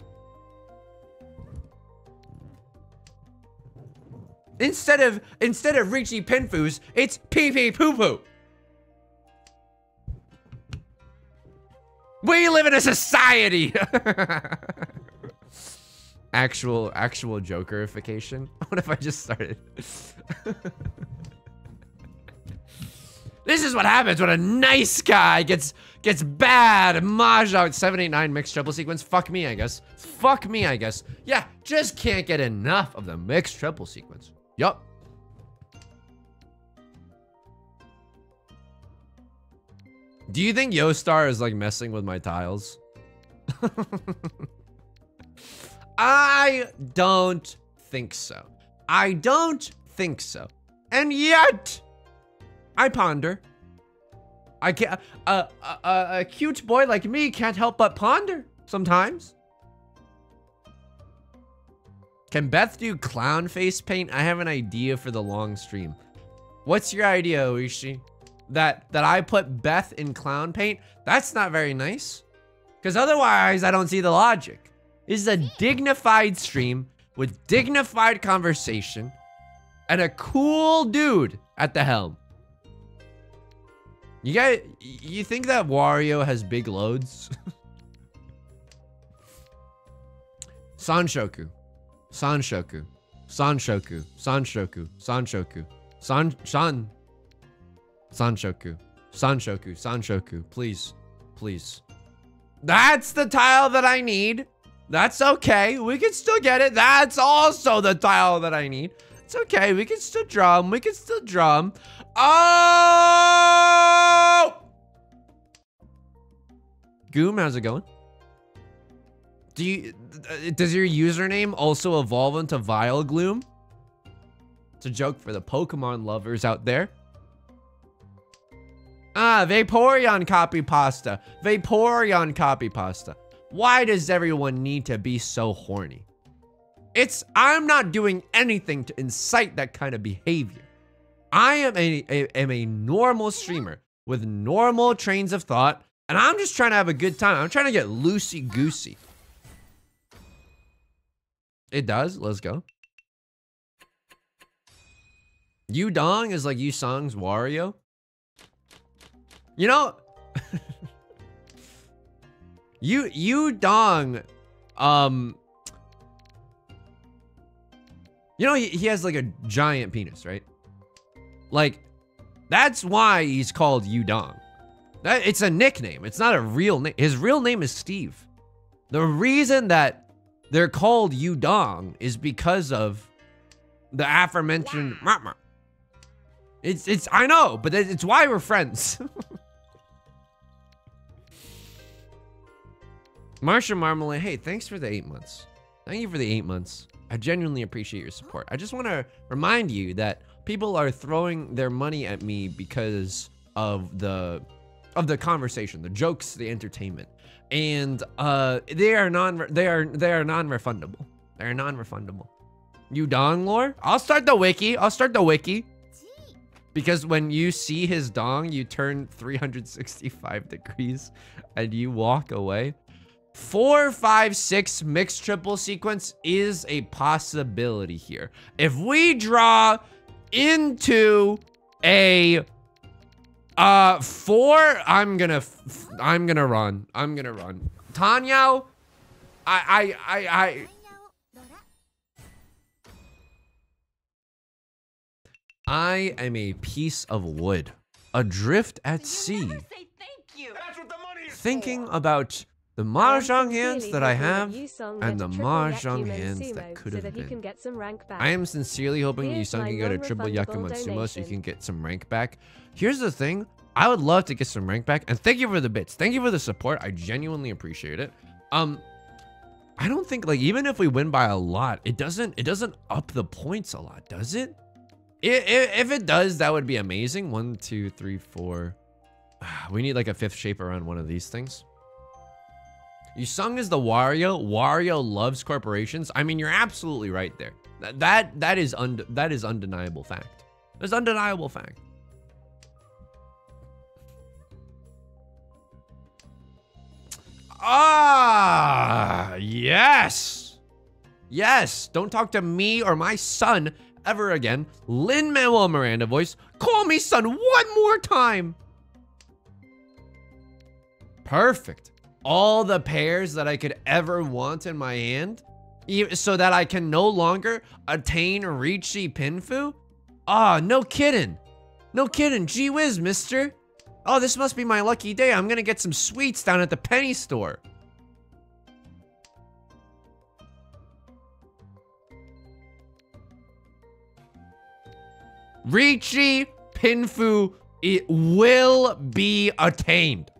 Instead of instead of Riichi Pinfus, it's pee pee poo poo. We live in a society. actual actual jokerification. What if I just started? this is what happens when a nice guy gets gets bad mahjong 789 mixed triple sequence. Fuck me, I guess. Fuck me, I guess. Yeah, just can't get enough of the mixed triple sequence. Yup. Do you think Yostar is like messing with my tiles? I don't think so. I don't think so. And yet, I ponder. I can't. A, a, a cute boy like me can't help but ponder sometimes. Can Beth do clown face paint? I have an idea for the long stream. What's your idea, Oishi? That that I put Beth in clown paint? That's not very nice. Because otherwise, I don't see the logic. This is a dignified stream with dignified conversation and a cool dude at the helm. You guys, you think that Wario has big loads? Sanshoku. Sanshoku. Sanshoku. Sanshoku. Sanshoku. San San Sanshoku. Sanshoku. Sanshoku. Please. Please. That's the tile that I need. That's okay. We can still get it. That's also the tile that I need. It's okay. We can still drum. We can still drum. Oh! Goom, how's it going? Do you does your username also evolve into Vileplume? It's a joke for the Pokemon lovers out there. Ah, Vaporeon copy pasta. Vaporeon copy pasta. Why does everyone need to be so horny? It's I'm not doing anything to incite that kind of behavior. I am a, a, am a normal streamer with normal trains of thought, and I'm just trying to have a good time. I'm trying to get loosey goosey. It does. Let's go. Yu Dong is like Yu Song's Wario. You know, you you dong, um, you know he, he has like a giant penis, right? Like, that's why he's called Yu Dong. That it's a nickname. It's not a real name. His real name is Steve. The reason that they're called Yu Dong is because of the aforementioned. It's it's I know, but it's why we're friends. Marsha Marmalade, hey, thanks for the eight months. Thank you for the eight months. I genuinely appreciate your support. I just want to remind you that people are throwing their money at me because of the of the conversation, the jokes, the entertainment, and uh, they are non they are they are non-refundable. They are non-refundable. You dong lore? I'll start the wiki. I'll start the wiki. Because when you see his dong, you turn 365 degrees and you walk away. Four, five, six mixed triple sequence is a possibility here. If we draw into a uh four, I'm gonna I'm gonna run. I'm gonna run. Tanya, I I I I I am a piece of wood, adrift at sea, thinking about the mahjong hands that I have and the mahjong hands that could have been. I am sincerely hoping you Yusung can get a triple Yakimatsumo so you can get some rank back. Here's the thing. I would love to get some rank back. And thank you for the bits. Thank you for the support. I genuinely appreciate it. Um, I don't think like even if we win by a lot, it doesn't it doesn't up the points a lot, does it? If it does, that would be amazing. One, two, three, four. We need like a fifth shape around one of these things. Yusung is the Wario. Wario loves corporations. I mean, you're absolutely right there. That that, that is und that is undeniable fact. That's undeniable fact. Ah, yes. Yes. Don't talk to me or my son ever again. Lin Manuel Miranda voice. Call me son one more time. Perfect. All the pairs that I could ever want in my hand so that I can no longer attain Riichi Pinfu? Ah, oh, no kidding. No kidding. Gee whiz, mister. Oh, this must be my lucky day. I'm gonna get some sweets down at the penny store. Riichi Pinfu, it will be attained.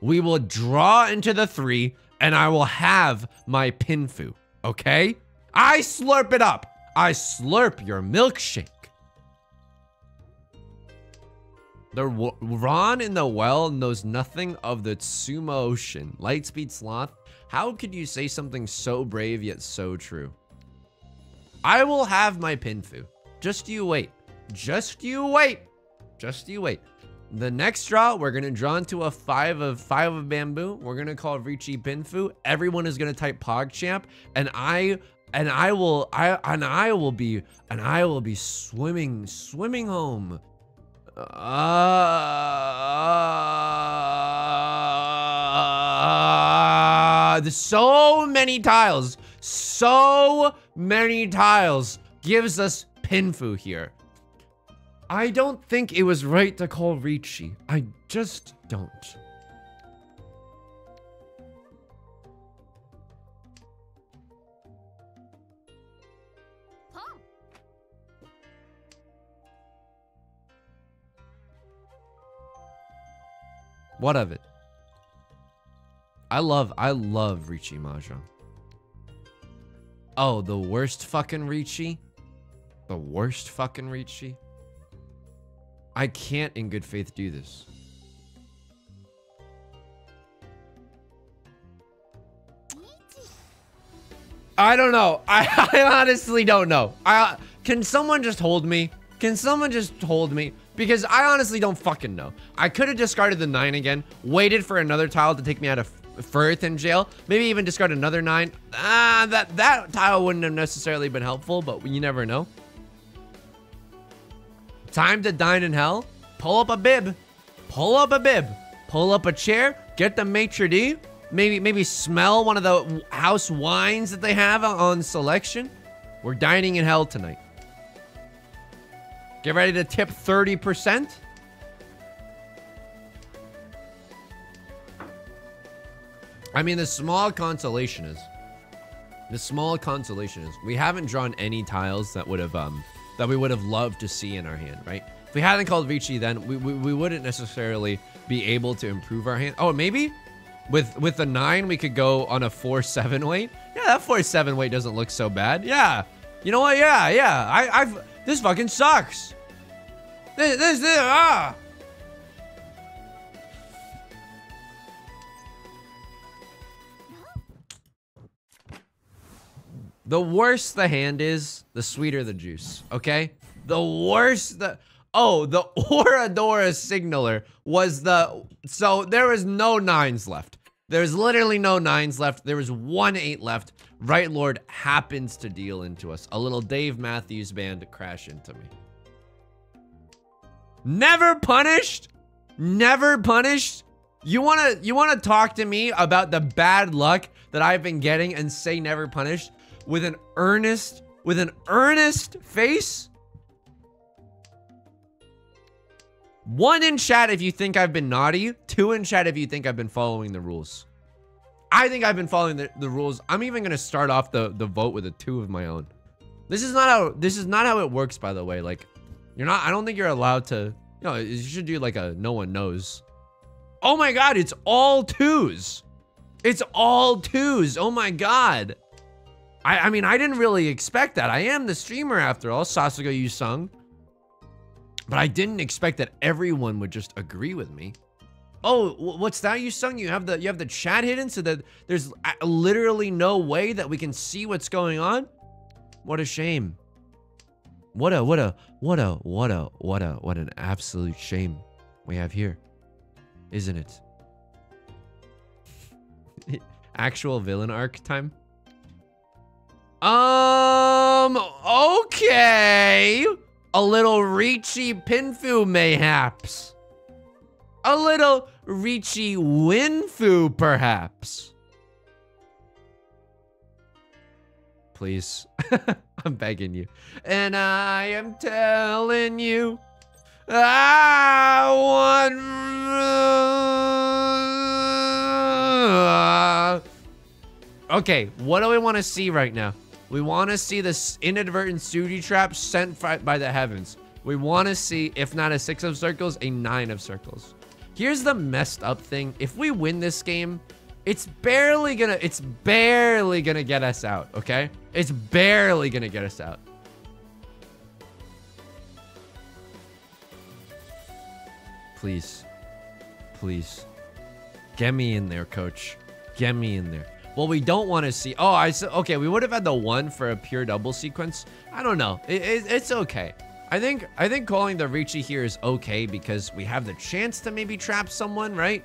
We will draw into the three, and I will have my Pinfu, okay? I slurp it up. I slurp your milkshake. The Ron in the well knows nothing of the Tsumo Ocean. Lightspeed Sloth, how could you say something so brave yet so true? I will have my Pinfu. Just you wait. Just you wait. Just you wait. The next draw, we're gonna draw into a five of five of bamboo. We're gonna call Riichi Pinfu. Everyone is gonna type PogChamp, and I and I will I and I will be and I will be swimming swimming home. Uh, there's so many tiles, so many tiles gives us Pinfu here. I don't think it was right to call Riichi. I just don't. What of it? I love, I love Riichi Mahjong. Oh, the worst fucking Riichi? The worst fucking Riichi? I can't in good faith do this. I don't know. I, I honestly don't know. I Can someone just hold me? Can someone just hold me? Because I honestly don't fucking know. I could have discarded the 9 again, waited for another tile to take me out of furiten jail, maybe even discard another 9. Ah, that, that tile wouldn't have necessarily been helpful, but you never know. Time to dine in hell. Pull up a bib. pull up a bib, pull up a chair, get the maitre d', maybe maybe smell one of the house wines that they have on selection. We're dining in hell tonight. Get ready to tip 30%. I mean, the small consolation is the small consolation is we haven't drawn any tiles that would have um that we would have loved to see in our hand, right? If we hadn't called Riichi, then we, we, we wouldn't necessarily be able to improve our hand. Oh, maybe with with the nine we could go on a four seven wait. Yeah, that four seven wait doesn't look so bad. Yeah, you know what? Yeah, yeah. I I've this fucking sucks. This this, this ah. The worse the hand is, the sweeter the juice, okay? The worse the... Oh, the ura dora Signaler was the... So there was no nines left. There's literally no nines left. There was one eight left. Right Lord happens to deal into us. A little Dave Matthews band crash into me. Never punished? Never punished? You wanna you wanna talk to me about the bad luck that I've been getting and say never punished? With an earnest, with an earnest face? One in chat if you think I've been naughty. Two in chat if you think I've been following the rules. I think I've been following the, the rules. I'm even gonna start off the, the vote with a two of my own. This is not how this is not how it works, by the way. Like, you're not I don't think you're allowed to, you know, you should do like a no one knows. Oh my god, it's all twos. It's all twos. Oh my god. I, I mean, I didn't really expect that. I am the streamer after all, Sasuga Yusung. But I didn't expect that everyone would just agree with me. Oh, what's that you sung? You have the you have the chat hidden so that there's literally no way that we can see what's going on. What a shame. What a what a what a what a what a what an absolute shame we have here, isn't it? Actual villain arc time. Um, okay. A little Riichi Pinfu mayhaps. A little Riichi Winfu perhaps. Please. I'm begging you. And I am telling you, I want... Okay, what do we want to see right now? We want to see this inadvertent Suji trap sent by the heavens. We want to see, if not a six of circles, a nine of circles. Here's the messed up thing. If we win this game, it's barely gonna, it's barely gonna get us out, okay? It's barely gonna get us out. Please. Please. Get me in there, coach. Get me in there. What we don't want to see... Oh, I. Okay, we would have had the one for a pure double sequence. I don't know. It, it, it's okay. I think I think calling the Riichi here is okay because we have the chance to maybe trap someone, right?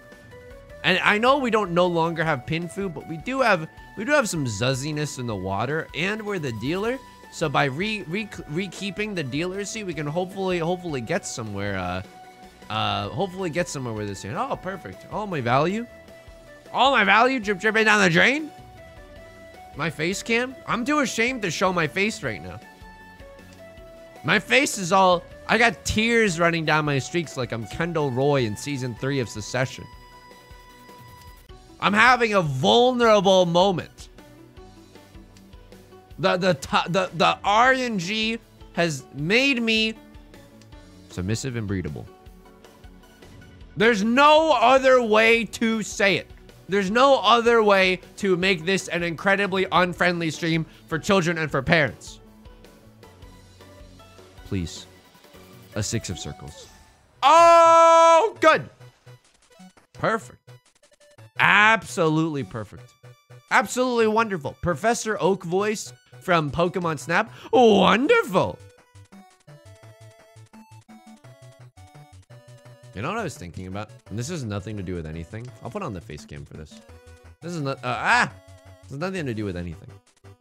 And I know we don't no longer have Pinfu, but we do have we do have some zuzziness in the water, and we're the dealer. So by re re re keeping the dealer seat, we can hopefully hopefully get somewhere. Uh, uh, hopefully get somewhere with this hand. Oh, perfect. All my value. All my value drip dripping down the drain? My face cam? I'm too ashamed to show my face right now. My face is all... I got tears running down my streaks like I'm Kendall Roy in season three of Succession. I'm having a vulnerable moment. The the the the RNG has made me submissive and breedable. There's no other way to say it. There's no other way to make this an incredibly unfriendly stream for children and for parents. Please. A six of circles. Oh, good. Perfect. Absolutely perfect. Absolutely wonderful. Professor Oak voice from Pokemon Snap. Wonderful. You know what I was thinking about? And this has nothing to do with anything. I'll put on the face cam for this. This is not, uh, ah! This has nothing to do with anything.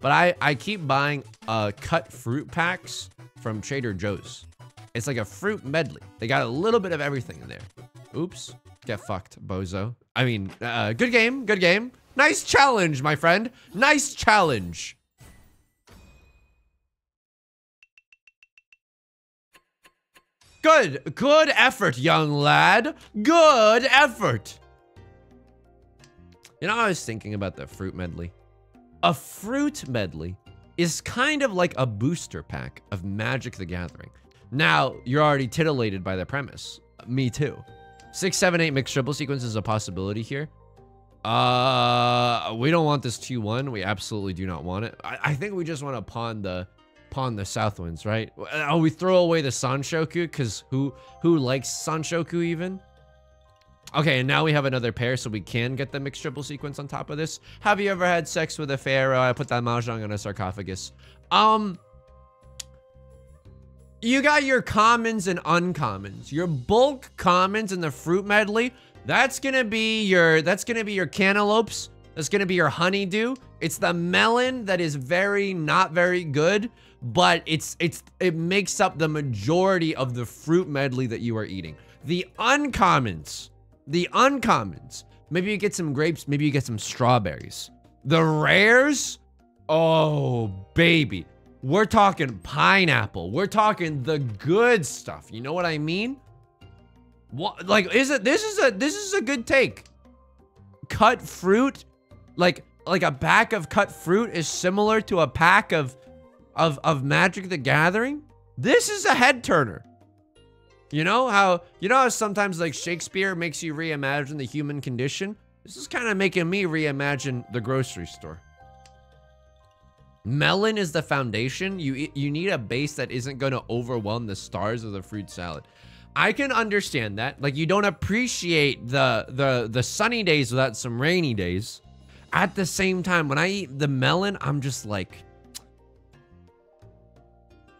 But I, I keep buying uh, cut fruit packs from Trader Joe's. It's like a fruit medley. They got a little bit of everything in there. Oops. Get fucked, bozo. I mean, uh, good game, good game. Nice challenge, my friend. Nice challenge. Good, good effort, young lad. Good effort. You know, I was thinking about the fruit medley. A fruit medley is kind of like a booster pack of Magic the Gathering. Now, you're already titillated by the premise. Me too. Six, seven, eight mixed triple sequence is a possibility here. Uh, we don't want this T1. We absolutely do not want it. I, I think we just want to pon the pon the Southwinds, right? Oh, we throw away the Sanshoku because who who likes Sanshoku even? Okay, and now we have another pair, so we can get the mixed triple sequence on top of this. Have you ever had sex with a pharaoh? I put that mahjong on a sarcophagus. Um, you got your commons and uncommons. Your bulk commons and the fruit medley. That's gonna be your. That's gonna be your cantaloupes. That's gonna be your honeydew. It's the melon that is very not very good, but it's it's it makes up the majority of the fruit medley that you are eating. The uncommons the uncommons. Maybe you get some grapes, maybe you get some strawberries. The rares, oh, baby. We're talking pineapple. We're talking the good stuff. You know what I mean? What like is it this is a this is a good take. Cut fruit, like like a pack of cut fruit is similar to a pack of of of Magic the Gathering. This is a head turner. You know how you know how sometimes like Shakespeare makes you reimagine the human condition? This is kind of making me reimagine the grocery store. Melon is the foundation. You you need a base that isn't going to overwhelm the stars of the fruit salad. I can understand that. Like you don't appreciate the the the sunny days without some rainy days. At the same time, when I eat the melon, I'm just like,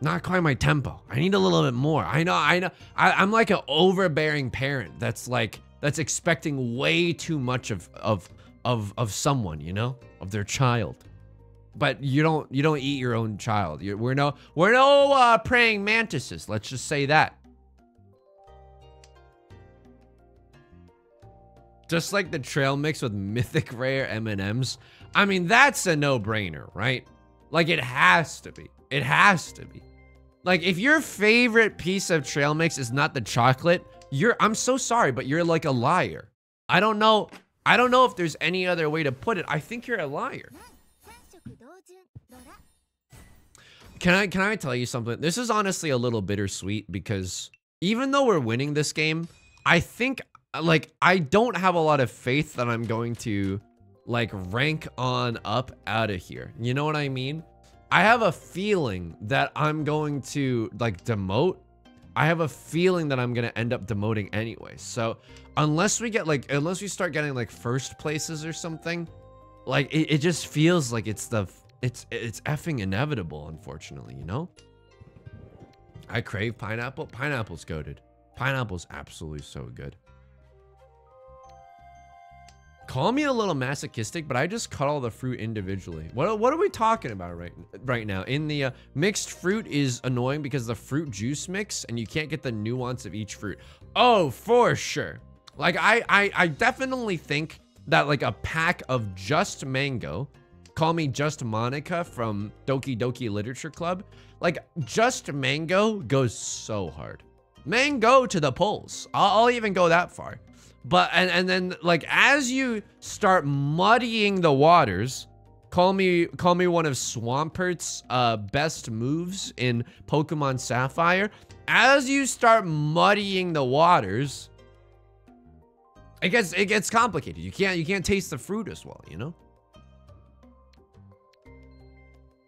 not quite my tempo. I need a little bit more. I know, I know. I, am like an overbearing parent that's like that's expecting way too much of of of of someone, you know, of their child. But you don't you don't eat your own child. You're, we're no we're no uh, praying mantises. Let's just say that. Just like the trail mix with mythic rare M&Ms. I mean, that's a no-brainer, right? Like it has to be. It has to be. Like, if your favorite piece of trail mix is not the chocolate, you're, I'm so sorry, but you're like a liar. I don't know. I don't know if there's any other way to put it. I think you're a liar. Can I, can I tell you something? This is honestly a little bittersweet because even though we're winning this game, I think, like, I don't have a lot of faith that I'm going to, like, rank on up out of here. You know what I mean? I have a feeling that I'm going to like demote. I have a feeling that I'm going to end up demoting anyway. So unless we get like, unless we start getting like first places or something, like it, it just feels like it's the, it's, it's effing inevitable, unfortunately, you know? I crave pineapple. Pineapple's goaded. Pineapple's absolutely so good. Call me a little masochistic, but I just cut all the fruit individually. What, what are we talking about right, right now? In the uh, mixed fruit is annoying because the fruit juice mix and you can't get the nuance of each fruit. Oh, for sure. Like I, I, I definitely think that like a pack of just mango, call me just Monika from Doki Doki Literature Club. Like just mango goes so hard. Mango to the polls. I'll, I'll even go that far. But and and then like as you start muddying the waters, call me call me one of Swampert's uh, best moves in Pokemon Sapphire. As you start muddying the waters, it gets it gets complicated. You can't you can't taste the fruit as well, you know?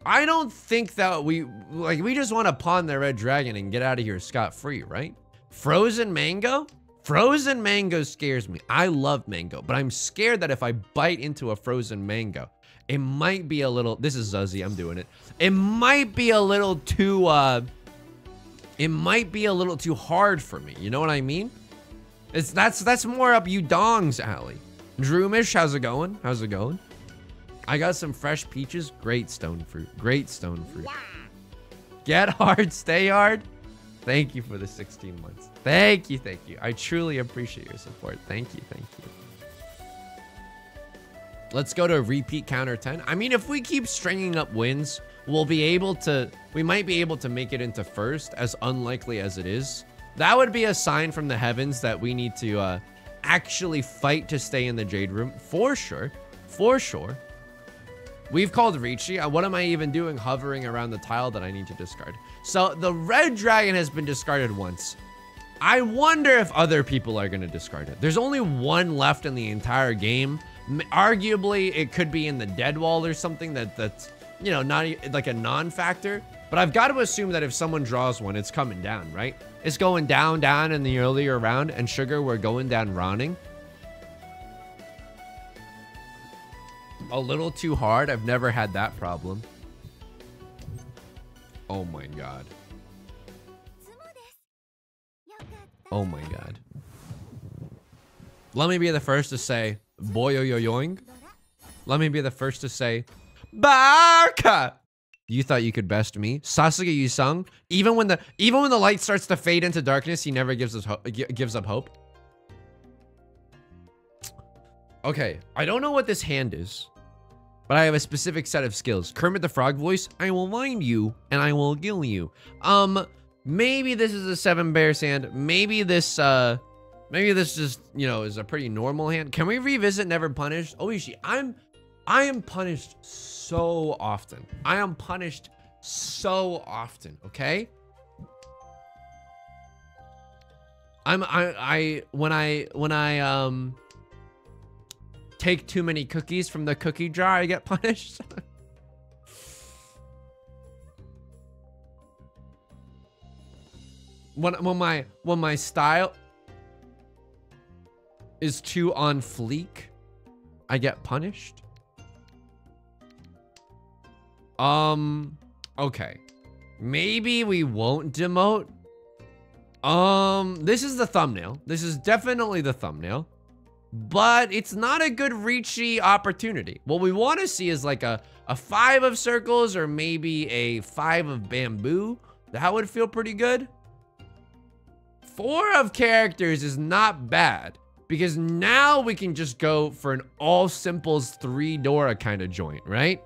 I don't think that we like we just want to pon the red dragon and get out of here scot free, right? Frozen mango? Frozen mango scares me. I love mango, but I'm scared that if I bite into a frozen mango, it might be a little, this is Zuzzy, I'm doing it. It might be a little too, uh, it might be a little too hard for me. You know what I mean? It's, that's, that's more up you dong's alley. Droomish, how's it going? How's it going? I got some fresh peaches. Great stone fruit. Great stone fruit. Get hard, stay hard. Thank you for the 16 months. Thank you, thank you. I truly appreciate your support. Thank you, thank you. Let's go to repeat counter 10. I mean, if we keep stringing up wins, we'll be able to, we might be able to make it into first, as unlikely as it is. That would be a sign from the heavens that we need to uh, actually fight to stay in the Jade Room, for sure, for sure. We've called Riichi. Uh, what am I even doing hovering around the tile that I need to discard? So the red dragon has been discarded once. I wonder if other people are going to discard it. There's only one left in the entire game. Arguably, it could be in the dead wall or something that that's, you know, not like a non-factor. But I've got to assume that if someone draws one, it's coming down, right? It's going down, down in the earlier round. And Sugar, we're going down Ronning. A little too hard. I've never had that problem. Oh my god. Oh my god. Let me be the first to say, boy yo yoing. Let me be the first to say, Barca! You thought you could best me, Sasuke Yusung. Even when the even when the light starts to fade into darkness, he never gives us gives up hope. Okay, I don't know what this hand is, but I have a specific set of skills. Kermit the Frog voice. I will find you and I will kill you. Um, maybe this is a seven bear sand. Maybe this uh, maybe this just you know is a pretty normal hand. Can we revisit Never Punished? Oishi, I'm I am punished so often. I am punished so often, okay? I'm I I when I when I um take too many cookies from the cookie jar, I get punished. when when my when my style is too on fleek, I get punished. Um, okay. Maybe we won't demote. Um, this is the thumbnail. This is definitely the thumbnail. But it's not a good Riichi opportunity. What we want to see is like a, a five of circles or maybe a five of bamboo. That would feel pretty good. Four of characters is not bad because now we can just go for an all simples three Dora kind of joint, right?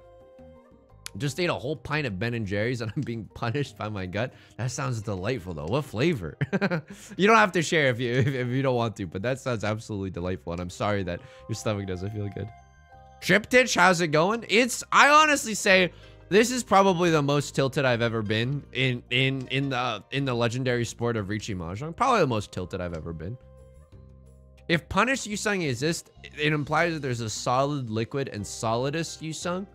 Just ate a whole pint of Ben and Jerry's and I'm being punished by my gut. That sounds delightful though. What flavor? you don't have to share if you if, if, you don't want to, but that sounds absolutely delightful. And I'm sorry that your stomach doesn't feel good. Triptych, how's it going? It's I honestly say this is probably the most tilted I've ever been in in in the in the legendary sport of Riichi Mahjong. Probably the most tilted I've ever been. If Punish Yusung exists, it implies that there's a solid liquid and solidus Yusung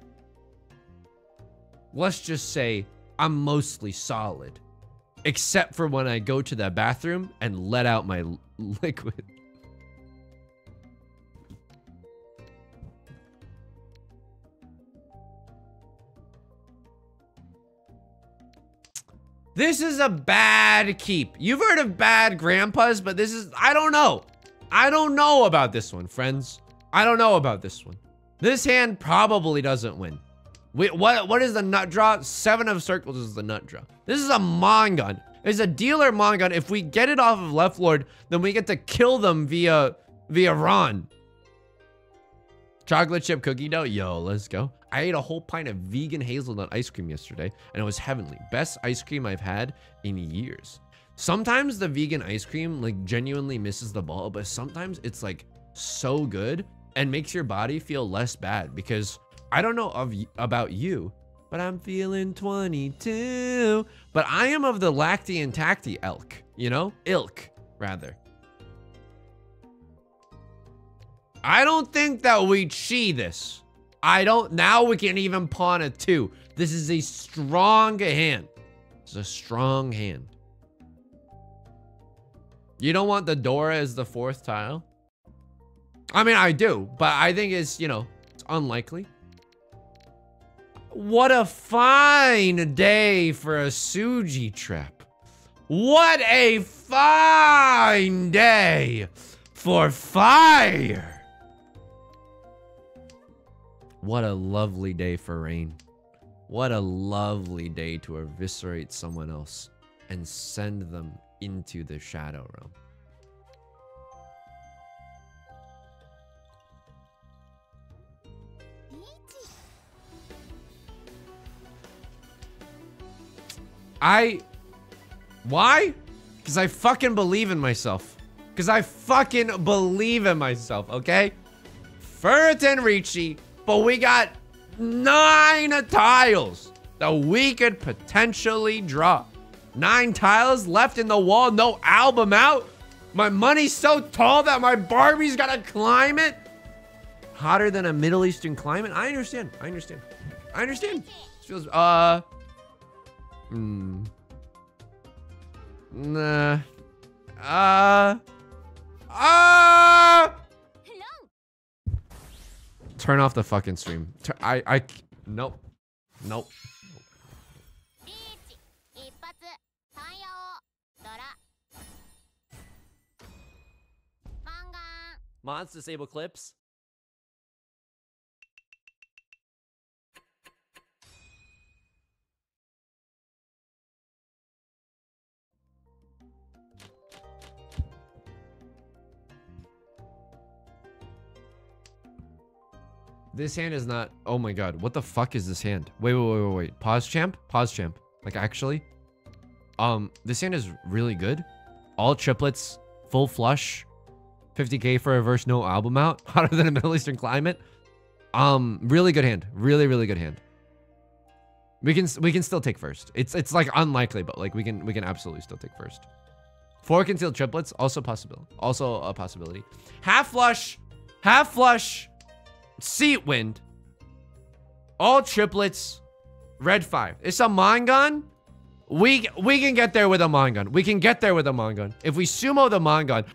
let's just say I'm mostly solid. Except for when I go to the bathroom and let out my liquid. This is a bad keep. You've heard of bad grandpas, but this is, I don't know. I don't know about this one, friends. I don't know about this one. This hand probably doesn't win. Wait, what? What is the nut draw? Seven of circles is the nut draw. This is a Mangan. It's a dealer Mangan. If we get it off of Left Lord, then we get to kill them via via Ron. Chocolate chip cookie dough. Yo, let's go. I ate a whole pint of vegan hazelnut ice cream yesterday, and it was heavenly. Best ice cream I've had in years. Sometimes the vegan ice cream like genuinely misses the ball, but sometimes it's like so good and makes your body feel less bad because I don't know of about you, but I'm feeling 22. But I am of the lacty and tacty elk, you know? Ilk, rather. I don't think that we chi this. I don't, now we can even pon a two. This is a strong hand. It's a strong hand. You don't want the Dora as the fourth tile? I mean, I do, but I think it's, you know, it's unlikely. What a fine day for a Suji trip. What a fine day for fire. What a lovely day for rain. What a lovely day to eviscerate someone else. and send them into the shadow realm. I. Why? Because I fucking believe in myself. Because I fucking believe in myself, okay? Furiten Riichi, but we got nine tiles that we could potentially draw. Nine tiles left in the wall, no album out. My money's so tall that my Barbie's gotta climb it. Hotter than a Middle Eastern climate? I understand. I understand. I understand. Feels, uh, Hmm. Nah. Ah. Uh, ah. Uh! Turn off the fucking stream. Tur I. I. Nope. Nope. Mods disable clips. This hand is not. Oh my god. What the fuck is this hand? Wait, wait, wait, wait, wait. Pause champ? Pause champ. Like, actually? Um, this hand is really good. All triplets, full flush, 50k for a verse, no album out. Hotter than a Middle Eastern climate. Um, really good hand. Really, really good hand. We can we can still take first. It's it's like unlikely, but like we can we can absolutely still take first. Four concealed triplets, also possible. Also a possibility. Half flush, half flush, seat wind, all triplets, red five. It's a Mangan. We we can get there with a Mangan. We can get there with a Mangan. If we tsumo the Mangan.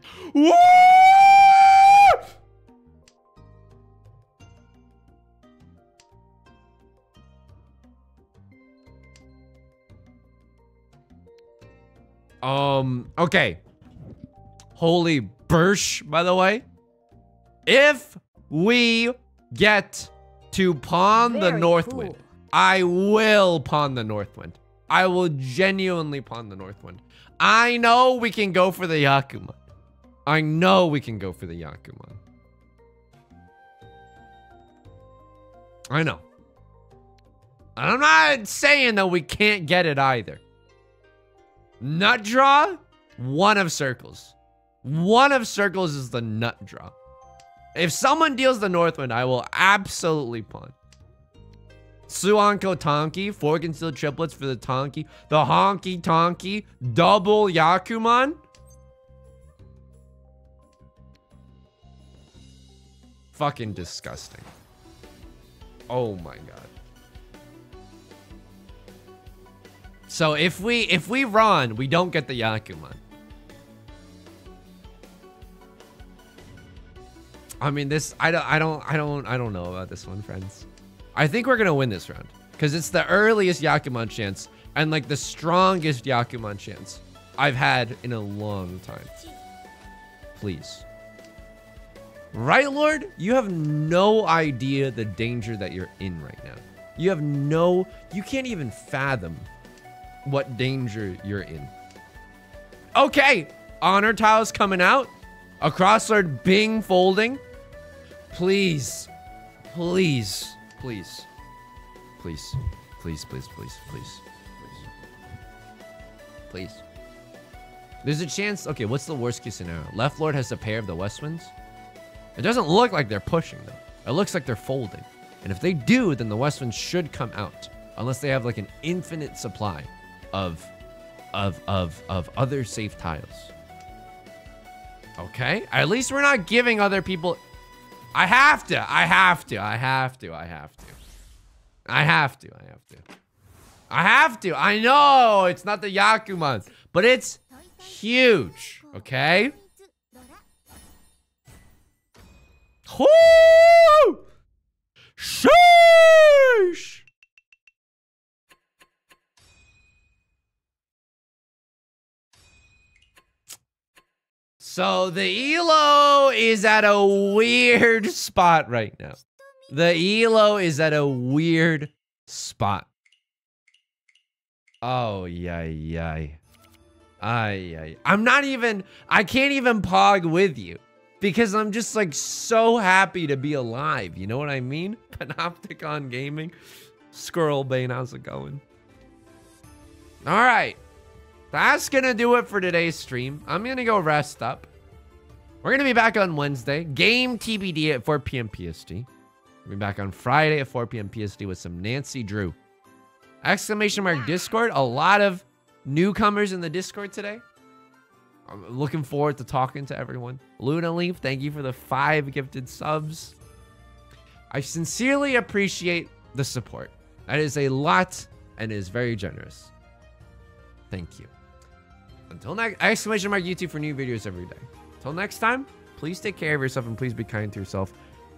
Um, okay. Holy Bursch, by the way. If we get to pon the Very Northwind, cool. I will pon the Northwind. I will genuinely pon the Northwind. I know we can go for the Yakuman. I know we can go for the Yakuman. I know. And I'm not saying that we can't get it either. Nut draw, one of circles. One of circles is the nut draw. If someone deals the Northwind, I will absolutely pon. Suuankou Tanki, four concealed triplets for the Tanki. The Honky Tonky, double Yakuman. Fucking disgusting. Oh my god. So if we if we ron, we don't get the Yakuman. I mean this I don't I don't I don't I don't know about this one, friends. I think we're gonna win this round. Because it's the earliest Yakuman chance and like the strongest Yakuman chance I've had in a long time. Please. Right, Lord? You have no idea the danger that you're in right now. You have no, you can't even fathom what danger you're in. Okay, honor tiles coming out. A crosslord Bing folding. Please. Please. Please. Please. Please, please, please, please. Please. There's a chance... Okay, what's the worst case scenario? Left Lord has a pair of the West Winds. It doesn't look like they're pushing, though. It looks like they're folding. And if they do, then the West Winds should come out. Unless they have, like, an infinite supply of... Of, of, of other safe tiles. Okay? At least we're not giving other people I have to. I have to. I have to. I have to. I have to. I have to. I have to. I know it's not the Yakuman, but it's huge. Okay. Whoo! Sheesh! So the Elo is at a weird spot right now. The Elo is at a weird spot. Oh, yay, yay. Ay, ay. I'm not even, I can't even pog with you because I'm just like so happy to be alive. You know what I mean? Panopticon Gaming. Squirrel Bane, how's it going? All right. That's going to do it for today's stream. I'm going to go rest up. We're going to be back on Wednesday. Game TBD at 4 p.m. PST. We'll be back on Friday at 4 p.m. PST with some Nancy Drew. Exclamation mark Discord. A lot of newcomers in the Discord today. I'm looking forward to talking to everyone. Luna Leaf, thank you for the five gifted subs. I sincerely appreciate the support. That is a lot and is very generous. Thank you. Until next, exclamation mark YouTube for new videos every day. Until next time, please take care of yourself and please be kind to yourself.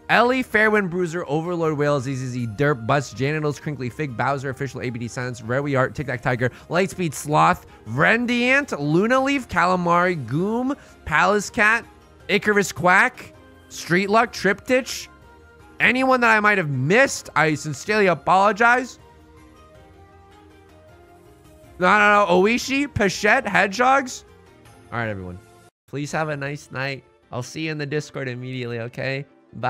Ellie, Fairwind Bruiser, Overlord Whales, ZZZ, Derp, Butts, Janitals, Crinkly Fig, Bowser, Official ABD Silence, Rare We Art, Tic Tac Tiger, Lightspeed Sloth, Rendiant, Luna Leaf, Calamari, Goom, Palace Cat, Icarus Quack, Street Luck, Triptych, anyone that I might have missed, I sincerely apologize. No, no, no. Oishi, Pachette, Hedgehogs. All right, everyone. Please have a nice night. I'll see you in the Discord immediately, okay? Bye.